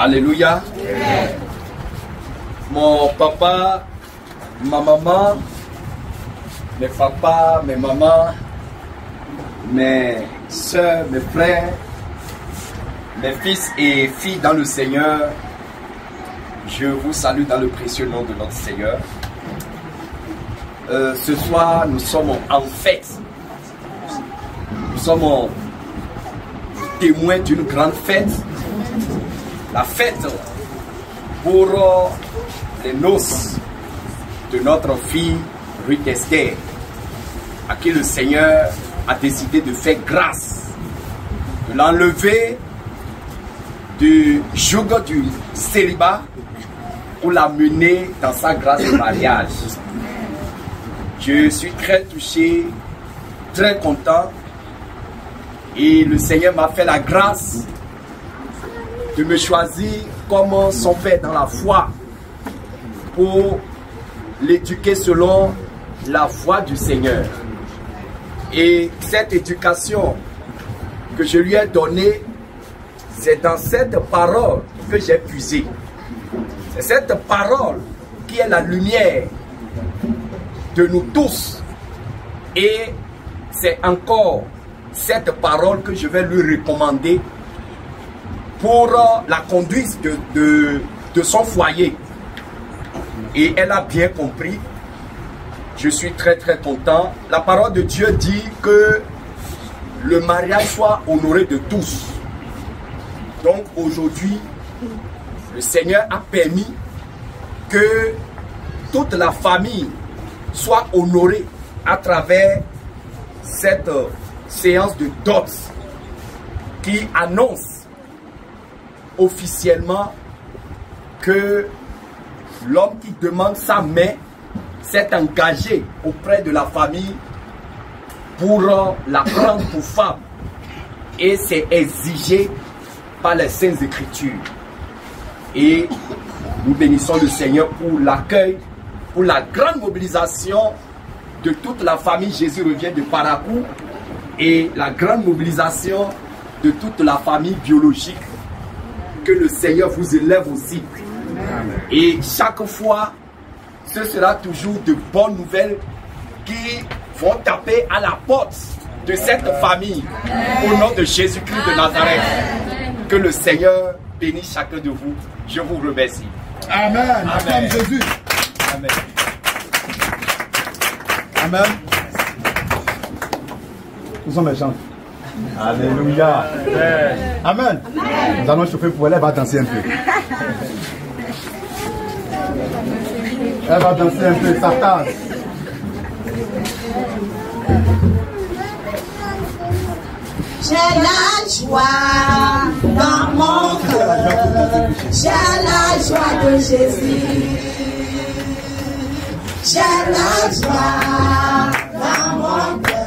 Alléluia. Mon papa, ma maman, mes papas, mes mamans, mes soeurs, mes frères, mes fils et filles dans le Seigneur, je vous salue dans le précieux nom de notre Seigneur. Euh, ce soir, nous sommes en fête. Nous sommes témoins d'une grande fête. La fête pour les noces de notre fille Ruth Esther, à qui le Seigneur a décidé de faire grâce, de l'enlever du joug du célibat pour la mener dans sa grâce de mariage. Je suis très touché, très content, et le Seigneur m'a fait la grâce de me choisir comme son père dans la foi pour l'éduquer selon la voie du Seigneur. Et cette éducation que je lui ai donnée, c'est dans cette parole que j'ai puisé. C'est cette parole qui est la lumière de nous tous. Et c'est encore cette parole que je vais lui recommander pour la conduite de, de, son foyer. Et elle a bien compris. Je suis très très content. La parole de Dieu dit que le mariage soit honoré de tous. Donc aujourd'hui, le Seigneur a permis que toute la famille soit honorée à travers cette euh, séance de dot qui annonce officiellement que l'homme qui demande sa main s'est engagé auprès de la famille pour euh, la prendre pour femme et c'est exigé par les saintes écritures. Et nous bénissons le Seigneur pour l'accueil, pour la grande mobilisation de toute la famille Jésus revient de Paracou et la grande mobilisation de toute la famille biologique. Que le Seigneur vous élève aussi. Et chaque fois, ce sera toujours de bonnes nouvelles qui vont taper à la porte de cette famille au nom de Jésus-Christ de Nazareth. Que le Seigneur bénisse chacun de vous. Je vous remercie. Amen. Acclame Jésus. Amen. Amen. Nous sommes les gens. Alléluia. Amen. Nous allons chauffer pour elle. Elle va danser un peu. Elle va danser un peu. Tasse. J'ai la joie dans mon cœur. J'ai la joie de Jésus. J'ai la joie dans mon cœur.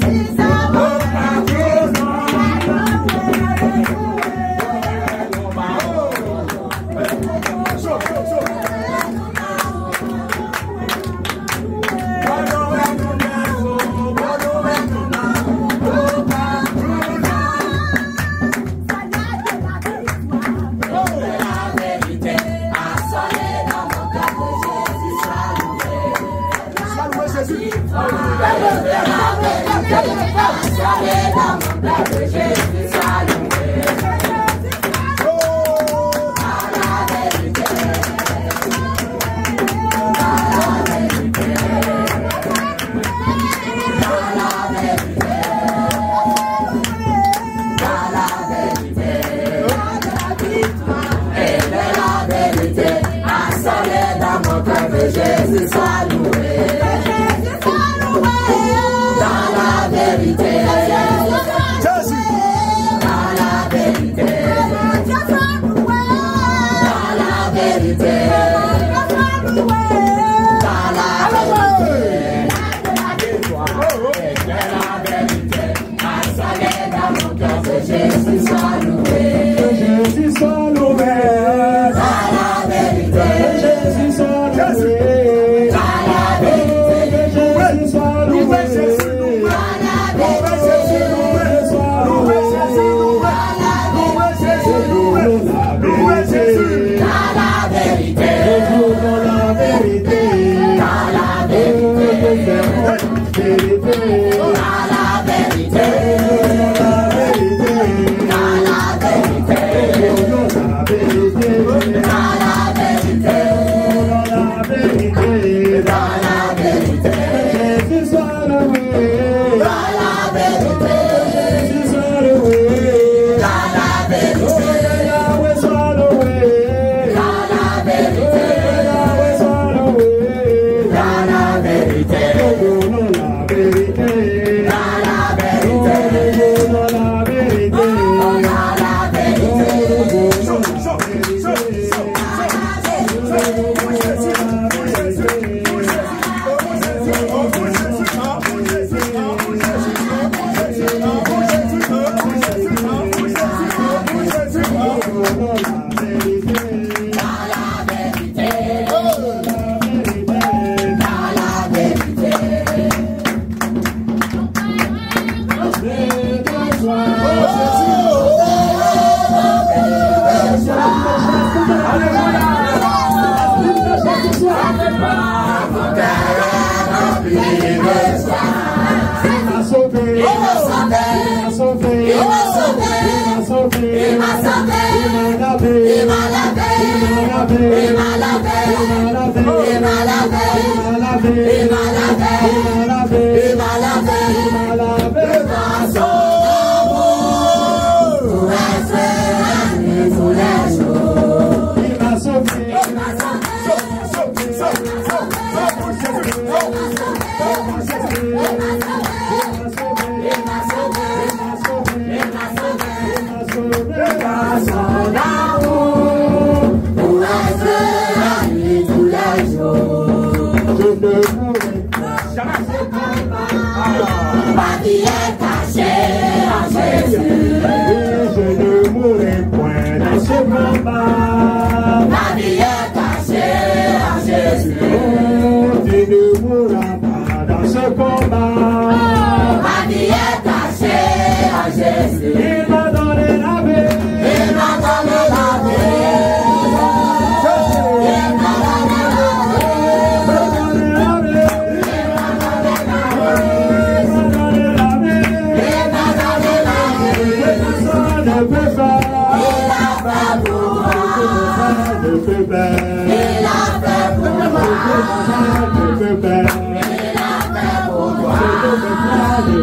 Thank you.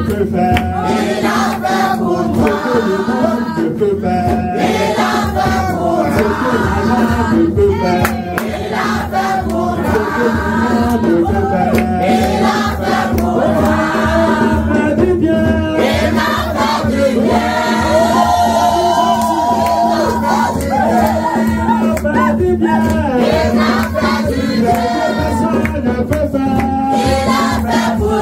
ne faire. Il a fait pour moi. Ce que le monde ne peut faire. Il a fait pour moi. Ce que ne peut faire. Il a fait pour moi. Ce que ne peut faire. Il a fait pour moi. Il a fait. Il a fait bien. Du bien. Il n'a pas du bien. Personne ne peut faire.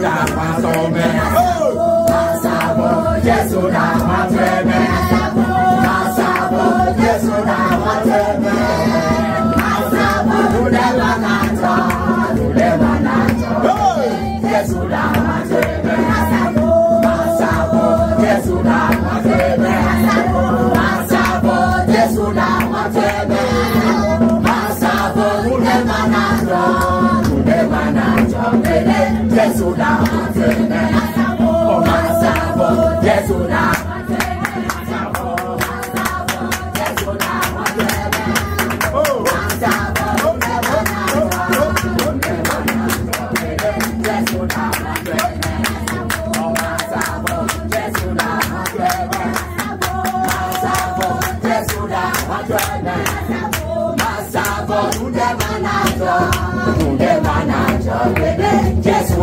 Jésù làwọn sọ bẹ́ẹ̀. Pàṣà bọ̀ Jésù làwọn fẹ́ bẹ́ẹ̀. Jésù là, Jésù là, Jésù là,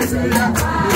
Hallelujah.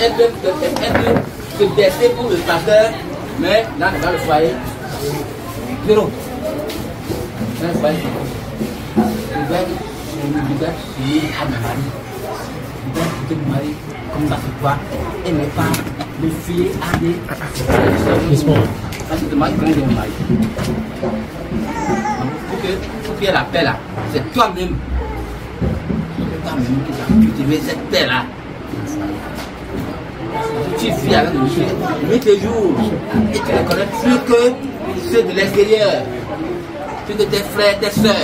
Elle peut se baisser pour le pasteur, mais dans, dans le foyer, zéro. Dans le foyer, je vais fier à mon mari. Je vais quitter mon mari comme ça se voit et ne pas me fier à des Parce que moi, je prends mon mari. Pour que y ait la paix là, c'est toi-même. C'est toi-même qui dois cultiver cette paix là. Tu vis avec le Dieu nuit et jour et tu ne connais plus que ceux de l'extérieur. Plus que tes frères, tes soeurs,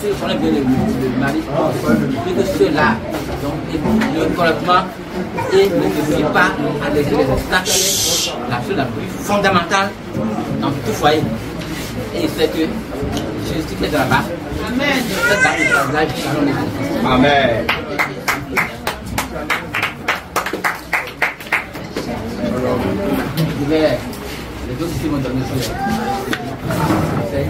ceux qui connaissent bien le, le mari, plus que ceux-là. Donc, le correctement et ne te fie pas à des obstacles, la chose la plus fondamentale dans tout foyer. Et c'est que Jésus qui est là-bas. Amen. Amen. Pero dile, nosotros hicimos también eso. ¿Sí?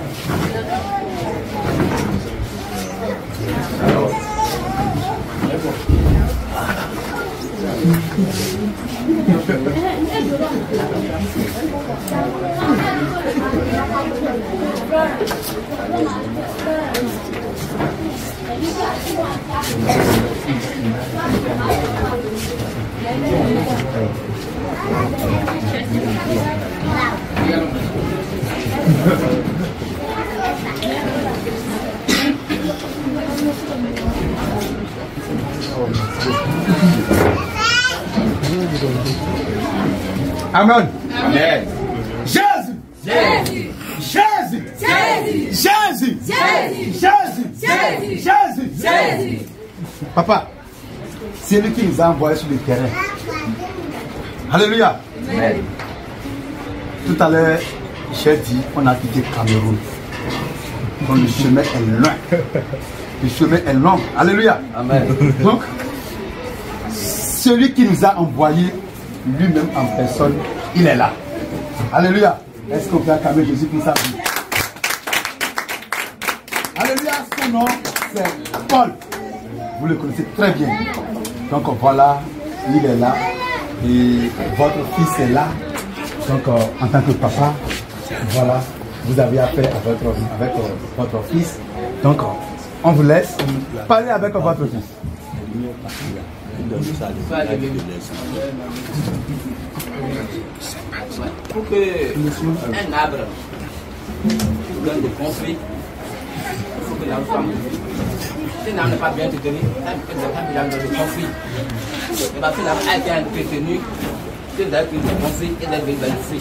阿门，阿门，耶！Jésus. Jésus. Jésus. Jésus. Jésus. Jésus. Papa, c'est lui qui nous a envoyés sur le terrain. Alléluia. Tout à l'heure, j'ai dit, on a quitté Cameroun. Donc le chemin est loin. Le chemin est long. Alléluia. Amen. Donc, celui qui nous a envoyés, lui-même en personne, il est là. Alléluia. Est-ce qu'on peut acclamer Jésus pour ça Alléluia. Son nom, c'est Paul. Vous le connaissez très bien. Donc voilà, il est là. Et votre fils est là. Donc euh, en tant que papa, voilà, vous avez affaire à avec euh, votre fils. Donc euh, on vous laisse parler avec votre fils. Pour que un arbre donne des conflits, il faut que la femme, si l'arbre n'est pas bien entretenu, elle peut des conflits. Et parce que l'arbre a été entretenu, c'est des conflits et.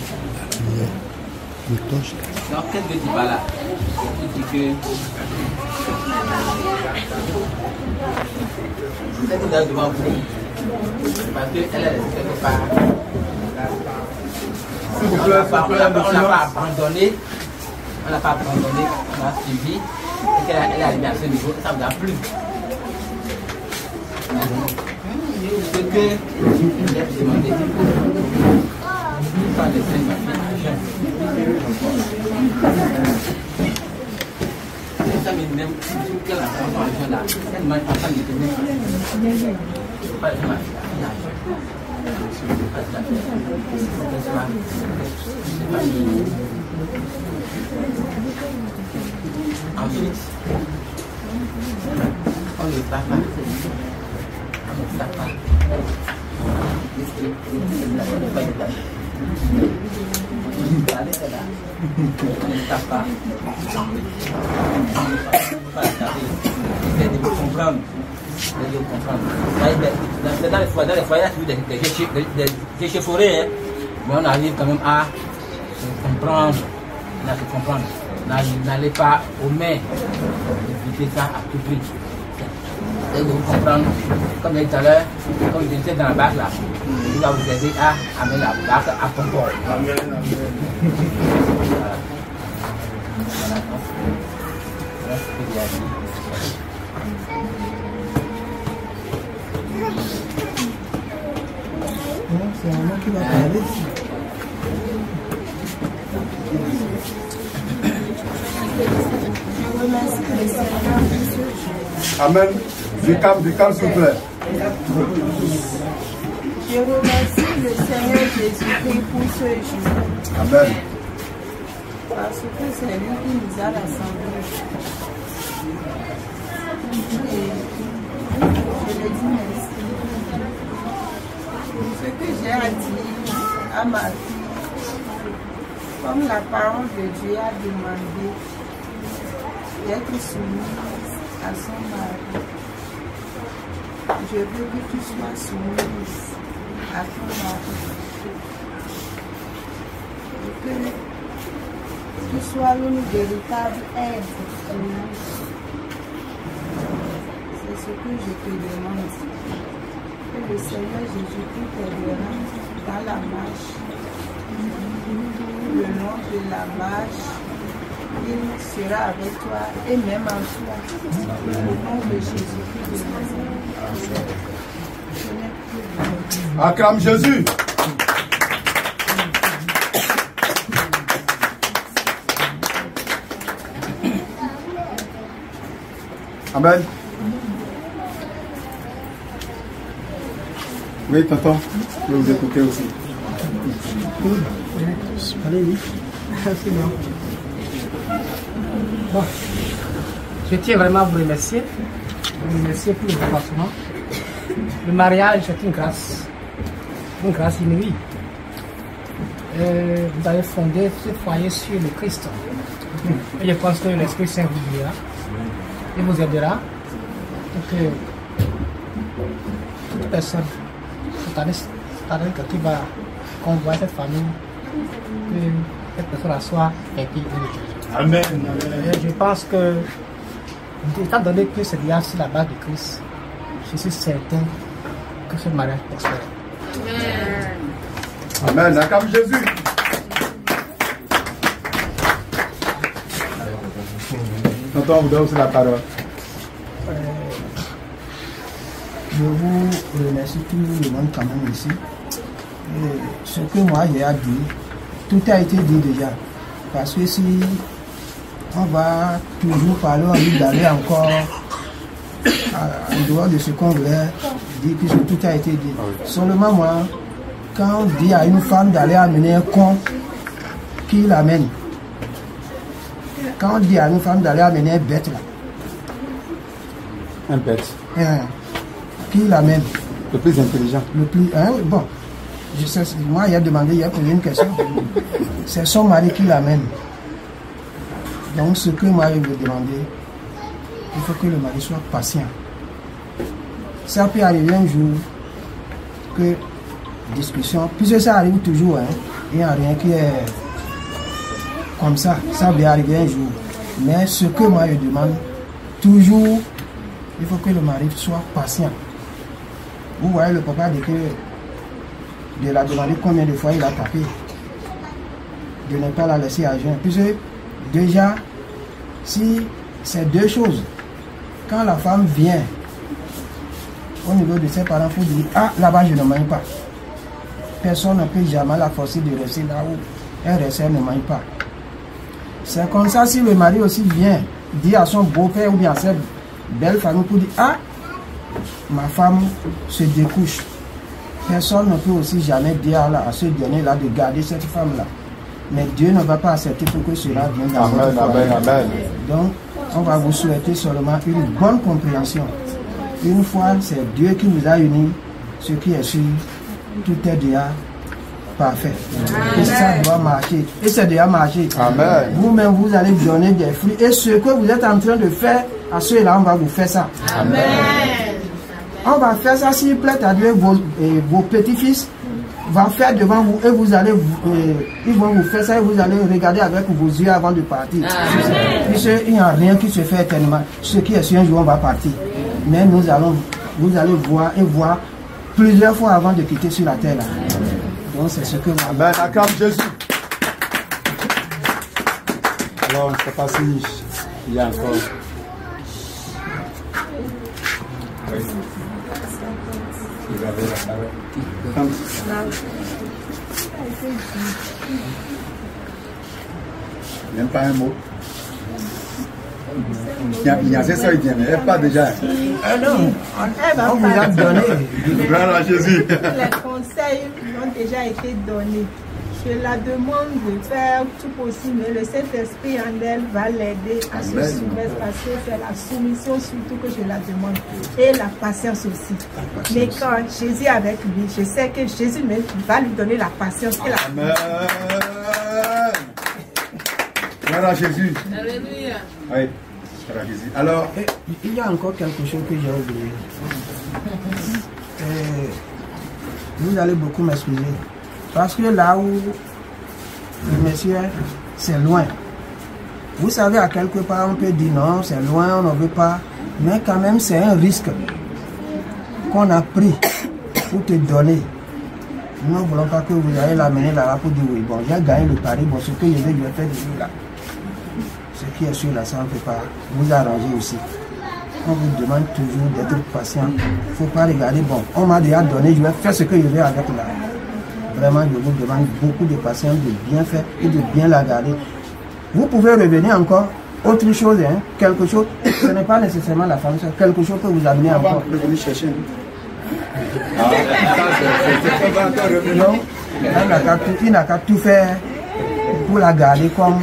Donc, qu'est-ce que dit par là Il dit que c'est devant vous. S'il vous On plaît, n'a s'il pas, vous plaît, pas, on n'a pas abandonné. On n'a pas abandonné, on a suivi. Et qu'elle est arrivée à ce niveau, ça ne vous a plu. Ce que j'ai demandé, pas de cinq ma fille, ça me même quelle information là, elle m'a pas de Ensuite, on On Moustapha, il faut comprendre. Dans les foyers, des chefs forêts, mais on arrive quand même à comprendre. On se comprendre. N'allez pas aux mains. Évitez ça à tout prix. tự cũng không đơn có nghĩa trở lên có những thế nào bác là, ừ, chúng ta sẽ biết à à mới làm bác là ăn không bồi Thank you. Pour. Amen. Du calme, du calme, s'il vous plaît. Je remercie le Seigneur Jésus-Christ pour ce jour. Amen. Parce que c'est lui qui nous a rassemblés. Et je le dis merci. Ce que j'ai à dire à ma fille, comme la parole de Dieu a demandé d'être soumise à son mari, je veux que tu sois soumise à ton mari. Et que tu sois une véritable aide. C'est ce que je te demande. Que le Seigneur Jésus-Christ t'aidera dans la marche. Le long de la marche, il sera avec toi et même en toi. Au nom de Jésus-Christ de Nazareth. Je n'ai plus de mots. Acclame Jésus. Amen. Oui, tonton, je vais vous écouter aussi. Allez, oui. C'est bon. Je tiens vraiment à vous remercier. Vous remercier pour le. Le mariage, c'est une grâce. Une grâce inouïe. Euh, vous avez fondé ce foyer sur le Christ. Et je pense que l'Esprit Saint vous guidera et vous aidera pour que toute personne, qui va convoyer cette famille, que cette personne soit aidée Amen. Et je pense que, étant donné que c'est déjà sur la base de Christ, je suis certain que ce mariage prospère. Amen. Acclame Jésus. Tonton, vous donne aussi la parole. Euh, Je vous remercie tout le monde quand même ici. Et ce que moi j'ai à dire, tout a été dit déjà. Parce que si on va toujours parler, dit d'aller encore en dehors de ce qu'on voulait dire, puisque tout a été dit. Seulement moi, quand on dit à une femme d'aller amener un con, qui l'amène? Quand on dit à une femme d'aller amener un bête là, Un bête. Hein, qui l'amène? Le plus intelligent. Le plus. hein, bon, je sais, moi, il a demandé, il a posé une question. C'est son mari qui l'amène. Donc, ce que moi, je veux demander, il faut que le mari soit patient. Ça peut arriver un jour que discussion, puisque ça arrive toujours, hein, il n'y a rien qui est comme ça, ça peut arriver un jour. Mais ce que je demande, toujours, il faut que le mari soit patient. Vous voyez le papa de, que, de la demander combien de fois il a tapé. De ne pas la laisser jeun. Puisque déjà, si c'est deux choses, quand la femme vient au niveau de ses parents, faut dire Ah, là-bas je ne mange pas. Personne ne peut jamais la forcer de rester là où elle reste, elle ne mange pas. C'est comme ça si le mari aussi vient dire à son beau-père ou bien à sa belle famille pour dire Ah, ma femme se découche. Personne ne peut aussi jamais dire à ce dernier-là de garder cette femme-là. Mais Dieu ne va pas accepter pour que cela vienne dans Amen, votre amen, amen. Donc, on va vous souhaiter seulement une bonne compréhension. Une fois, c'est Dieu qui nous a unis, ce qui est sûr, tout est déjà parfait. Et ça doit marcher. Et c'est déjà marché. Amen. Vous-même, vous allez donner des fruits. Et ce que vous êtes en train de faire, à ceux-là, on va vous faire ça. Amen. On va faire ça s'il plaît à Dieu. Vos, et vos petits-fils vont faire devant vous et vous allez, vous- euh, ils vont vous faire ça et vous allez regarder avec vos yeux avant de partir. Puisqu'il n'y a rien qui se fait éternellement. Ce qui est sûr, un jour on va partir. Mais nous allons, vous allez voir et voir plusieurs fois avant de quitter sur la terre. là. Donc c'est ce que Amen. Acclame Jésus. Alors, je ne sais pas si il y a encore. Oui. Même pas un mot. Il y a c'est ça, il dit, mais elle pas déjà. Ah non, va on vous a donné. Gloire à Jésus. Les conseils ont déjà été donnés. Je la demande de faire tout possible, mais le Saint-Esprit en elle va l'aider à se soumettre parce que c'est la soumission surtout que je la demande et la patience aussi. Mais quand Jésus est avec lui, je sais que Jésus même va lui donner la patience et la Amen. Gloire à Jésus. Alléluia. Oui, Jésus. Alors, Et Il y a encore quelque chose que j'ai oublié. Euh, vous allez beaucoup m'excuser. Parce que là où le monsieur, c'est loin. Vous savez, à quelque part, on peut dire non, c'est loin, on ne veut pas. Mais quand même, c'est un risque qu'on a pris pour te donner. Nous ne voulons pas que vous allez l'amener là-bas pour dire oui, bon, j'ai gagné le pari, bon, ce que je vais lui faire de là. Ce qui est sûr là, ça ne peut pas vous arranger aussi. On vous demande toujours d'être patient. Il ne faut pas regarder, bon, on m'a déjà donné, je vais faire ce que je vais avec là. Vraiment, je vous demande beaucoup de patience, de bien faire et de bien la garder. Vous pouvez revenir encore. Autre chose, hein, quelque chose, ce n'est pas nécessairement la femme, c'est quelque chose que vous amenez on encore. chercher. Ah. Non, il n'a qu'à tout- faire pour la garder comme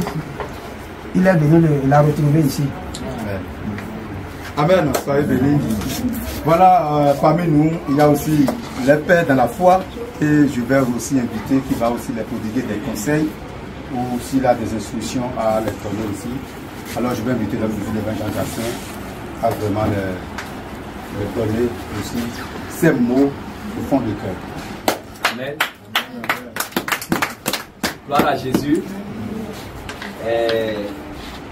il est venu la retrouver ici. Amen, soyez bénis. Voilà, euh, parmi nous, il y a aussi les pères dans la foi et je vais aussi inviter qui va aussi les prodiguer des conseils ou s'il a des instructions à les donner aussi. Alors je vais inviter le ministre de l'évangélisation à vraiment les, les donner aussi ces mots au fond du cœur. Amen. Gloire à Jésus. Euh,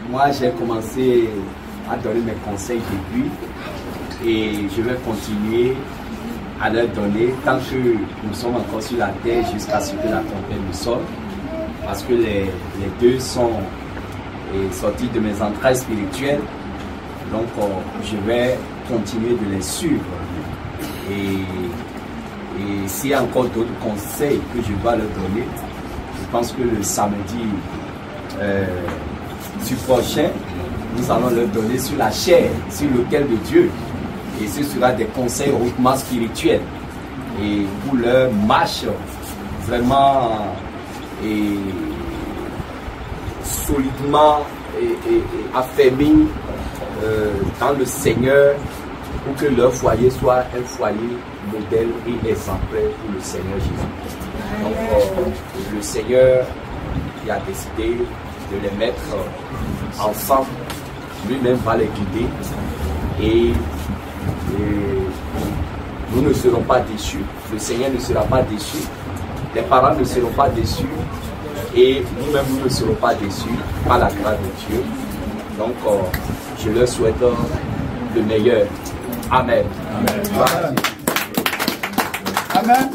moi, j'ai commencé à donner mes conseils depuis et je vais continuer à leur donner tant que nous sommes encore sur la terre jusqu'à ce que la tempête nous sorte. Parce que les, les deux sont sortis de mes entrailles spirituelles. Donc, euh, je vais continuer de les suivre. Et et s'il y a encore d'autres conseils que je dois leur donner, je pense que le samedi euh, du prochain, nous allons leur donner sur la chair, sur l'autel de Dieu. Et ce sera des conseils hautement spirituels. Et pour leur marche vraiment et solidement et, et- euh, dans le Seigneur pour que leur foyer soit un foyer modèle et exemplaire pour le Seigneur Jésus. Donc, euh, le Seigneur qui a décidé de les mettre euh, ensemble, lui-même va les guider et, et nous ne serons pas déçus. Le Seigneur ne sera pas déçu. Les parents ne seront pas déçus. Et nous-mêmes, nous ne serons pas déçus par la grâce de Dieu. Donc, euh, je leur souhaite euh, le meilleur. Amen. Amen.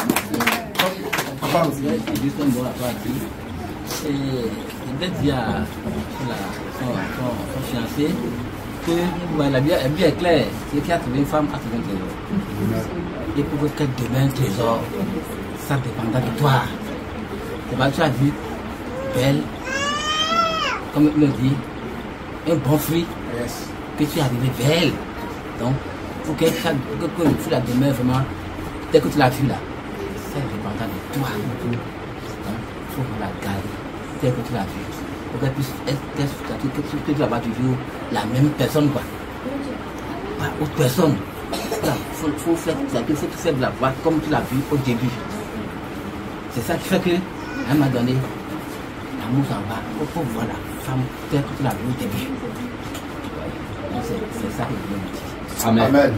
À. Et il a à son, son, son fiancé que ouais, la, Bible est claire. C'est qui a trouvé une femme un trésor. Et pour qu'elle demeure un trésor, ça dépendra de toi. C'est pas que tu as vu belle, comme il le dit, un bon fruit, que tu es arrivé belle. Donc, pour que, que, fruit la demeure vraiment, dès que tu l'as vu là, ça dépendra de toi. Donc, il faut la garder tel que tu l'as vu. Pour qu'elle puisse être, être- que, que, que tu vas pas toujours la même personne, quoi. Pas autre personne. Il faut, faut faire, il faut tout faire de la voix comme tu l'as vu au début. C'est ça qui fait que, à un moment donné, l'amour s'en va. Il faut voir la femme telle que tu l'as vu au début. C'est c'est ça que je veux dire. Amen. Amen.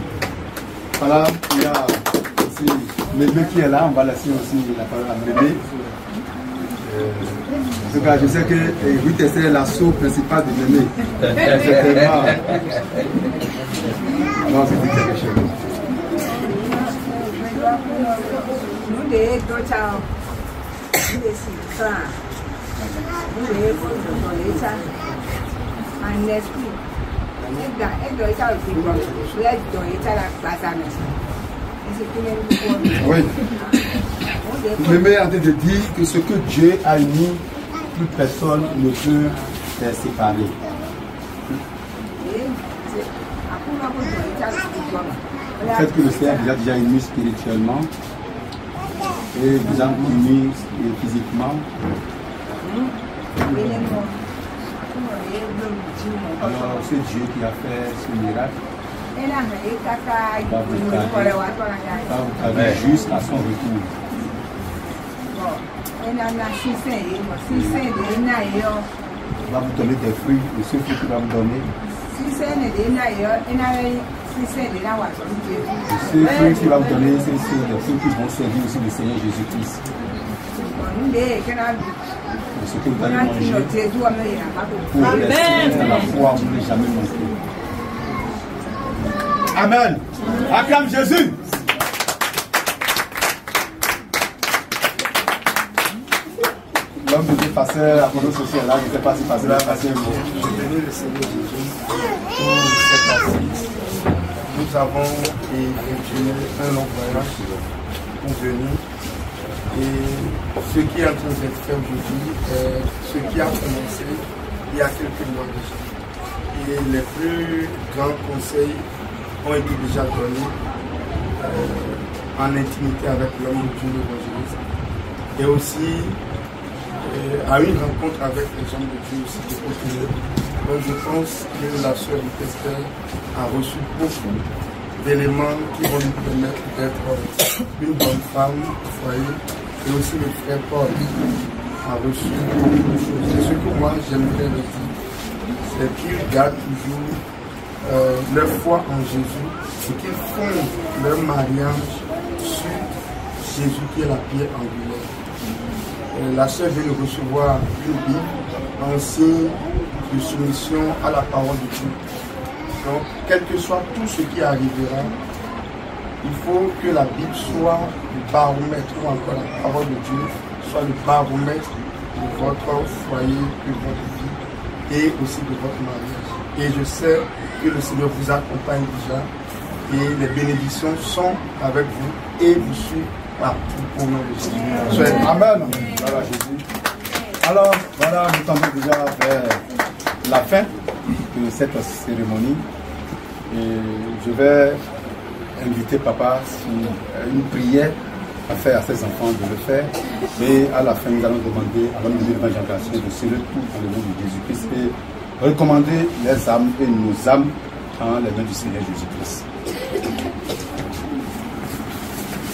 Voilà, il y a aussi Mémé qui est là, on va laisser aussi la parole à Mémé. En tout cas, je sais que euh, Ruth c'est l'assaut principal de Mémé. Certainement. Alors, c'est quelque chose. Nous ça. Nous ça. Nous ça. En esprit. Est en train de dire que ce que Dieu a uni, plus personne ne peut les séparer. Le fait que le Seigneur vous a déjà ému spirituellement et vous a ému physiquement. Alors c'est Dieu qui a fait ce miracle garder, va vous garder jusqu'à son retour. Il va vous donner des fruits, et ce fruit qu'il va vous donner, et ce fruit qu'il va vous donner, c'est des fruits qui vont servir aussi le Seigneur Jésus-Christ. Et ce que vous allez manger pour rester la foi, vous ne jamais manquer. Amen. Acclame Jésus. Je. Nous avons effectué un long voyage pour venir. Et ce qui est en train d'être fait aujourd'hui est ce qui a commencé il y a quelques mois déjà. Et les plus grands conseils ont été déjà donnés euh, en intimité avec l'homme Dieu, l'évangéliste. Et aussi euh, à une rencontre avec les hommes de Dieu aussi de. Donc je pense que la sœur Esther a reçu beaucoup d'éléments qui vont lui permettre d'être une bonne femme au foyer. Et aussi le frère Paul a reçu beaucoup de choses. Et ce que moi j'aimerais le dire, c'est qu'ils gardent toujours euh, leur foi en Jésus et qu'ils fondent leur mariage sur Jésus qui est la pierre angulaire. Euh, la sœur vient de recevoir Bible en signe de soumission à la parole de Dieu. Donc, quel que soit tout ce qui arrivera, il faut que la Bible soit le baromètre, ou encore la parole de Dieu soit le baromètre de votre foyer, de votre vie et aussi de votre mariage. Et je sais que le Seigneur vous accompagne déjà et les bénédictions sont avec vous et vous suivent Soyez- Amen. Alors, voilà, nous tendons déjà vers la fin de cette cérémonie. Et je vais inviter papa sur une prière à faire à ses enfants de le faire. Et à la fin, nous allons demander à l'homme de l'évangélisation de se tout dans le nom de Jésus-Christ et recommander les âmes et nos âmes dans les mains du Seigneur Jésus-Christ.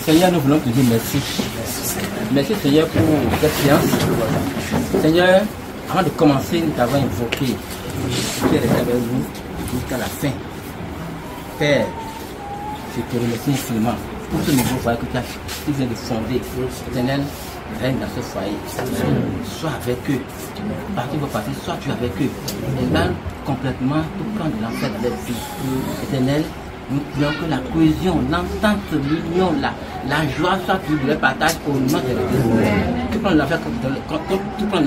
Seigneur, nous voulons te dire merci. Merci Seigneur pour cette séance. Seigneur, avant de commencer, nous t'avons invoqué. Tu es avec nous jusqu'à la fin. Père, je te remercie infiniment pour ce nouveau foyer que tu as tu viens de fonder. Éternel, règne dans ce foyer. Sois avec eux. Partout vos partir, sois tu avec eux. Et complètement tout plan de l'enfer dans leur vie. Éternel, nous prions que la cohésion, l'entente, l'union, la, la joie soit leur partage au nom de Jésus. Tout plan de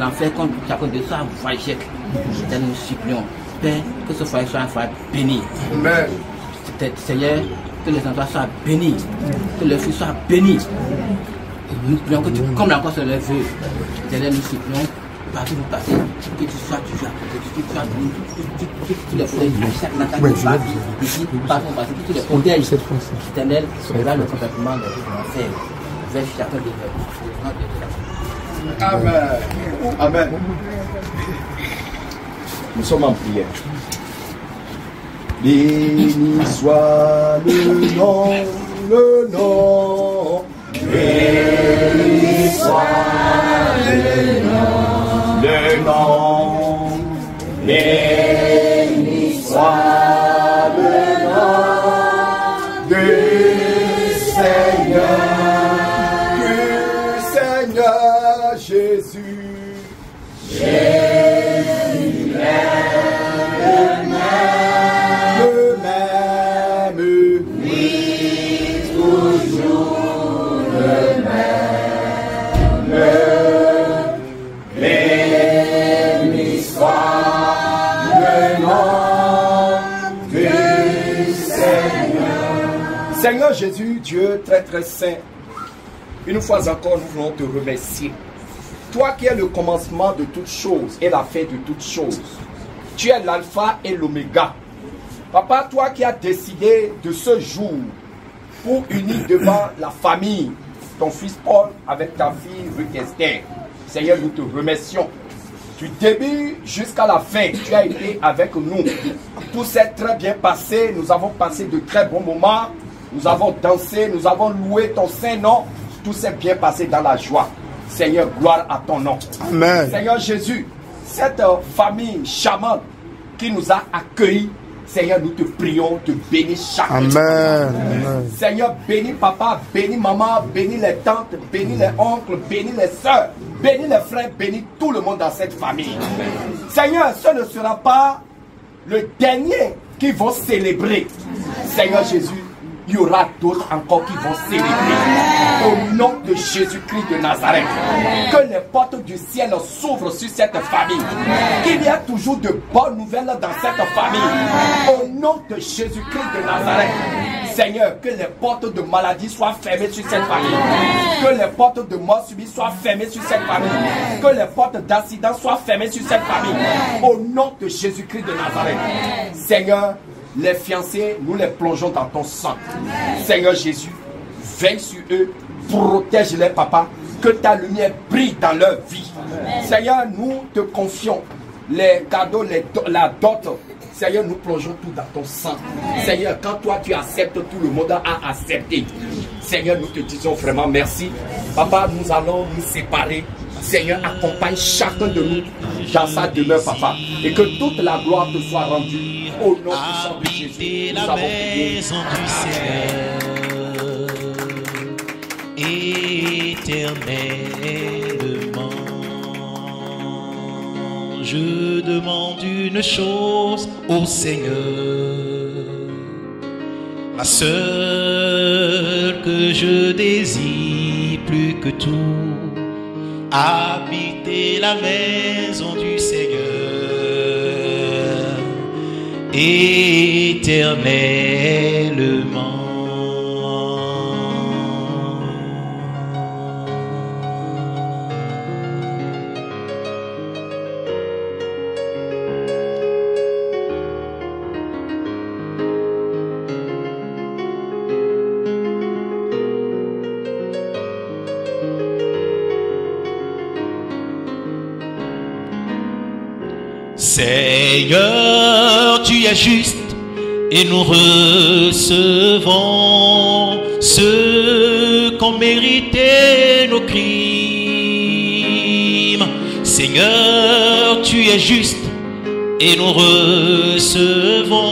l'enfer, quand chacun de soit un foyer échec. Nous supplions. Père, que ce foyer soit un foyer béni. Amen. Seigneur, que les endroits soient bénis, que les filles soient bénis. Et nous prions que tu combles encore sur les vœux. Éternel, nous supplions, partout où vous passez, que tu sois toujours à côté, que tu sois béni, que tu- les chaque matin dit. ici, partout où passez, que tu les protèges. Éternel, le complètement de l'enfer. Vers chacun de nous. Amen. Amen. Nous sommes en prière. Béni soit le nom, le nom. Béni soit le nom, le nom. Béni soit Seigneur. Jésus, Dieu très très saint, une fois encore nous voulons te remercier. Toi qui es le commencement de toutes choses et la fin de toutes choses. Tu es l'alpha et l'oméga. Papa, toi qui as décidé de ce jour pour unir devant la famille ton fils Paul avec ta fille Ruth Esther. Seigneur, nous te remercions. Du début jusqu'à la fin, tu as été avec nous. Tout s'est très bien passé. Nous avons passé de très bons moments. Nous avons dansé, nous avons loué ton Saint-Nom. Tout s'est bien passé dans la joie. Seigneur, gloire à ton nom. Amen. Seigneur Jésus, cette euh, famille chamane qui nous a accueillis, Seigneur, nous te prions de bénir chaque Amen. Amen. Seigneur, bénis papa, bénis maman, bénis les tantes, bénis les oncles, bénis les soeurs, bénis les frères, bénis tout le monde dans cette famille. Seigneur, ce ne sera pas le dernier qui vont célébrer. Seigneur Jésus, il y aura d'autres encore qui vont célébrer. Au nom de Jésus-Christ de Nazareth, que les portes du ciel s'ouvrent sur cette famille. Qu'il y a toujours de bonnes nouvelles dans cette famille. Au nom de Jésus-Christ de Nazareth. Seigneur, que les portes de maladie soient fermées sur cette famille. Que les portes de mort subie soient fermées sur cette famille. Que les portes d'accident soient fermées sur cette famille. Au nom de Jésus-Christ de Nazareth. Seigneur, les fiancés, nous les plongeons dans ton sang. Seigneur Jésus, veille sur eux, protège-les, papa. Que ta lumière brille dans leur vie. Seigneur, nous te confions les cadeaux, les la dot. Seigneur, nous plongeons tout dans ton sang. Seigneur, quand toi tu acceptes, tout le monde a accepté. Seigneur, nous te disons vraiment merci. Papa, nous allons nous séparer. Seigneur, accompagne chacun de nous dans sa demeure, papa. Et que toute la gloire te soit rendue au nom puissant de Jésus. Nous la avons prié. maison du Seigneur éternellement. Je demande une chose au Seigneur, la seule que je désire plus que tout, habiter la maison du Seigneur éternellement. Seigneur, tu es juste et nous recevons ce qu'ont mérité nos crimes. Seigneur, tu es juste et nous recevons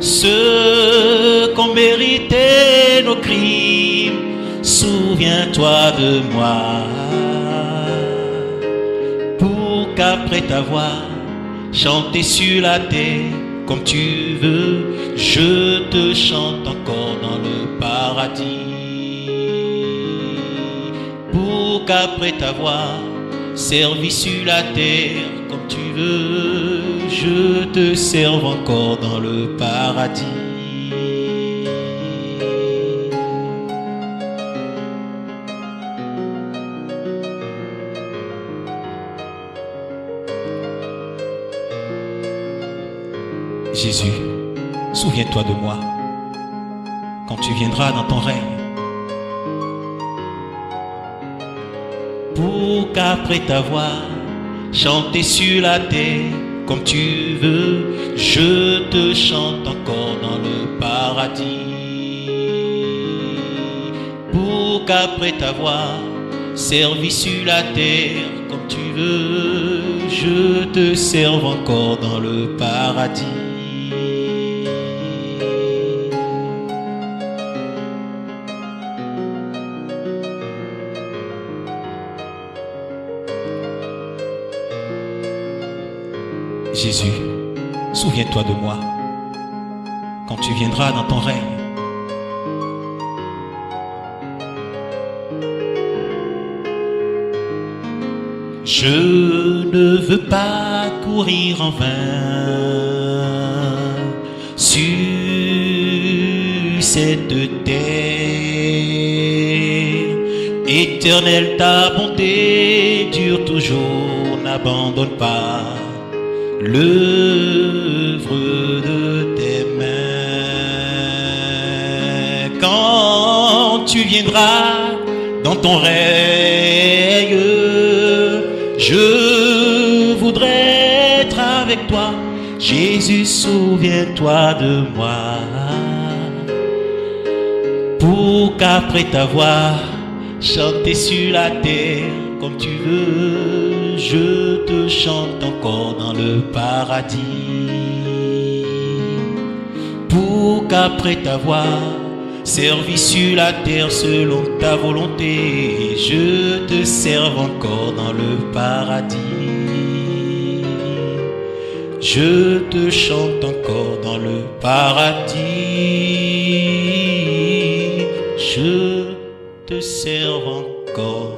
ce qu'ont mérité nos crimes. Souviens-toi de moi pour qu'après t'avoir chanté sur la terre comme tu veux, je te chante encore dans le paradis. Pour qu'après t'avoir servi sur la terre comme tu veux, je te serve encore dans le paradis. Jésus, souviens-toi de moi quand tu viendras dans ton règne. Pour qu'après t'avoir chanté sur la terre comme tu veux, je te chante encore dans le paradis. Pour qu'après t'avoir servi sur la terre comme tu veux, je te serve encore dans le paradis. De moi quand tu viendras dans ton règne. Je ne veux pas courir en vain sur cette terre. Éternel, ta bonté dure toujours, n'abandonne pas de tes mains. Quand tu viendras dans ton règne, je voudrais être avec toi. Jésus, souviens-toi de moi. Pour qu'après ta voix chanté sur la terre comme tu veux, je te chante encore dans le paradis. Qu'après t'avoir servi sur la terre selon ta volonté, je te serve encore dans le paradis. Je te chante encore dans le paradis. Je te serve encore.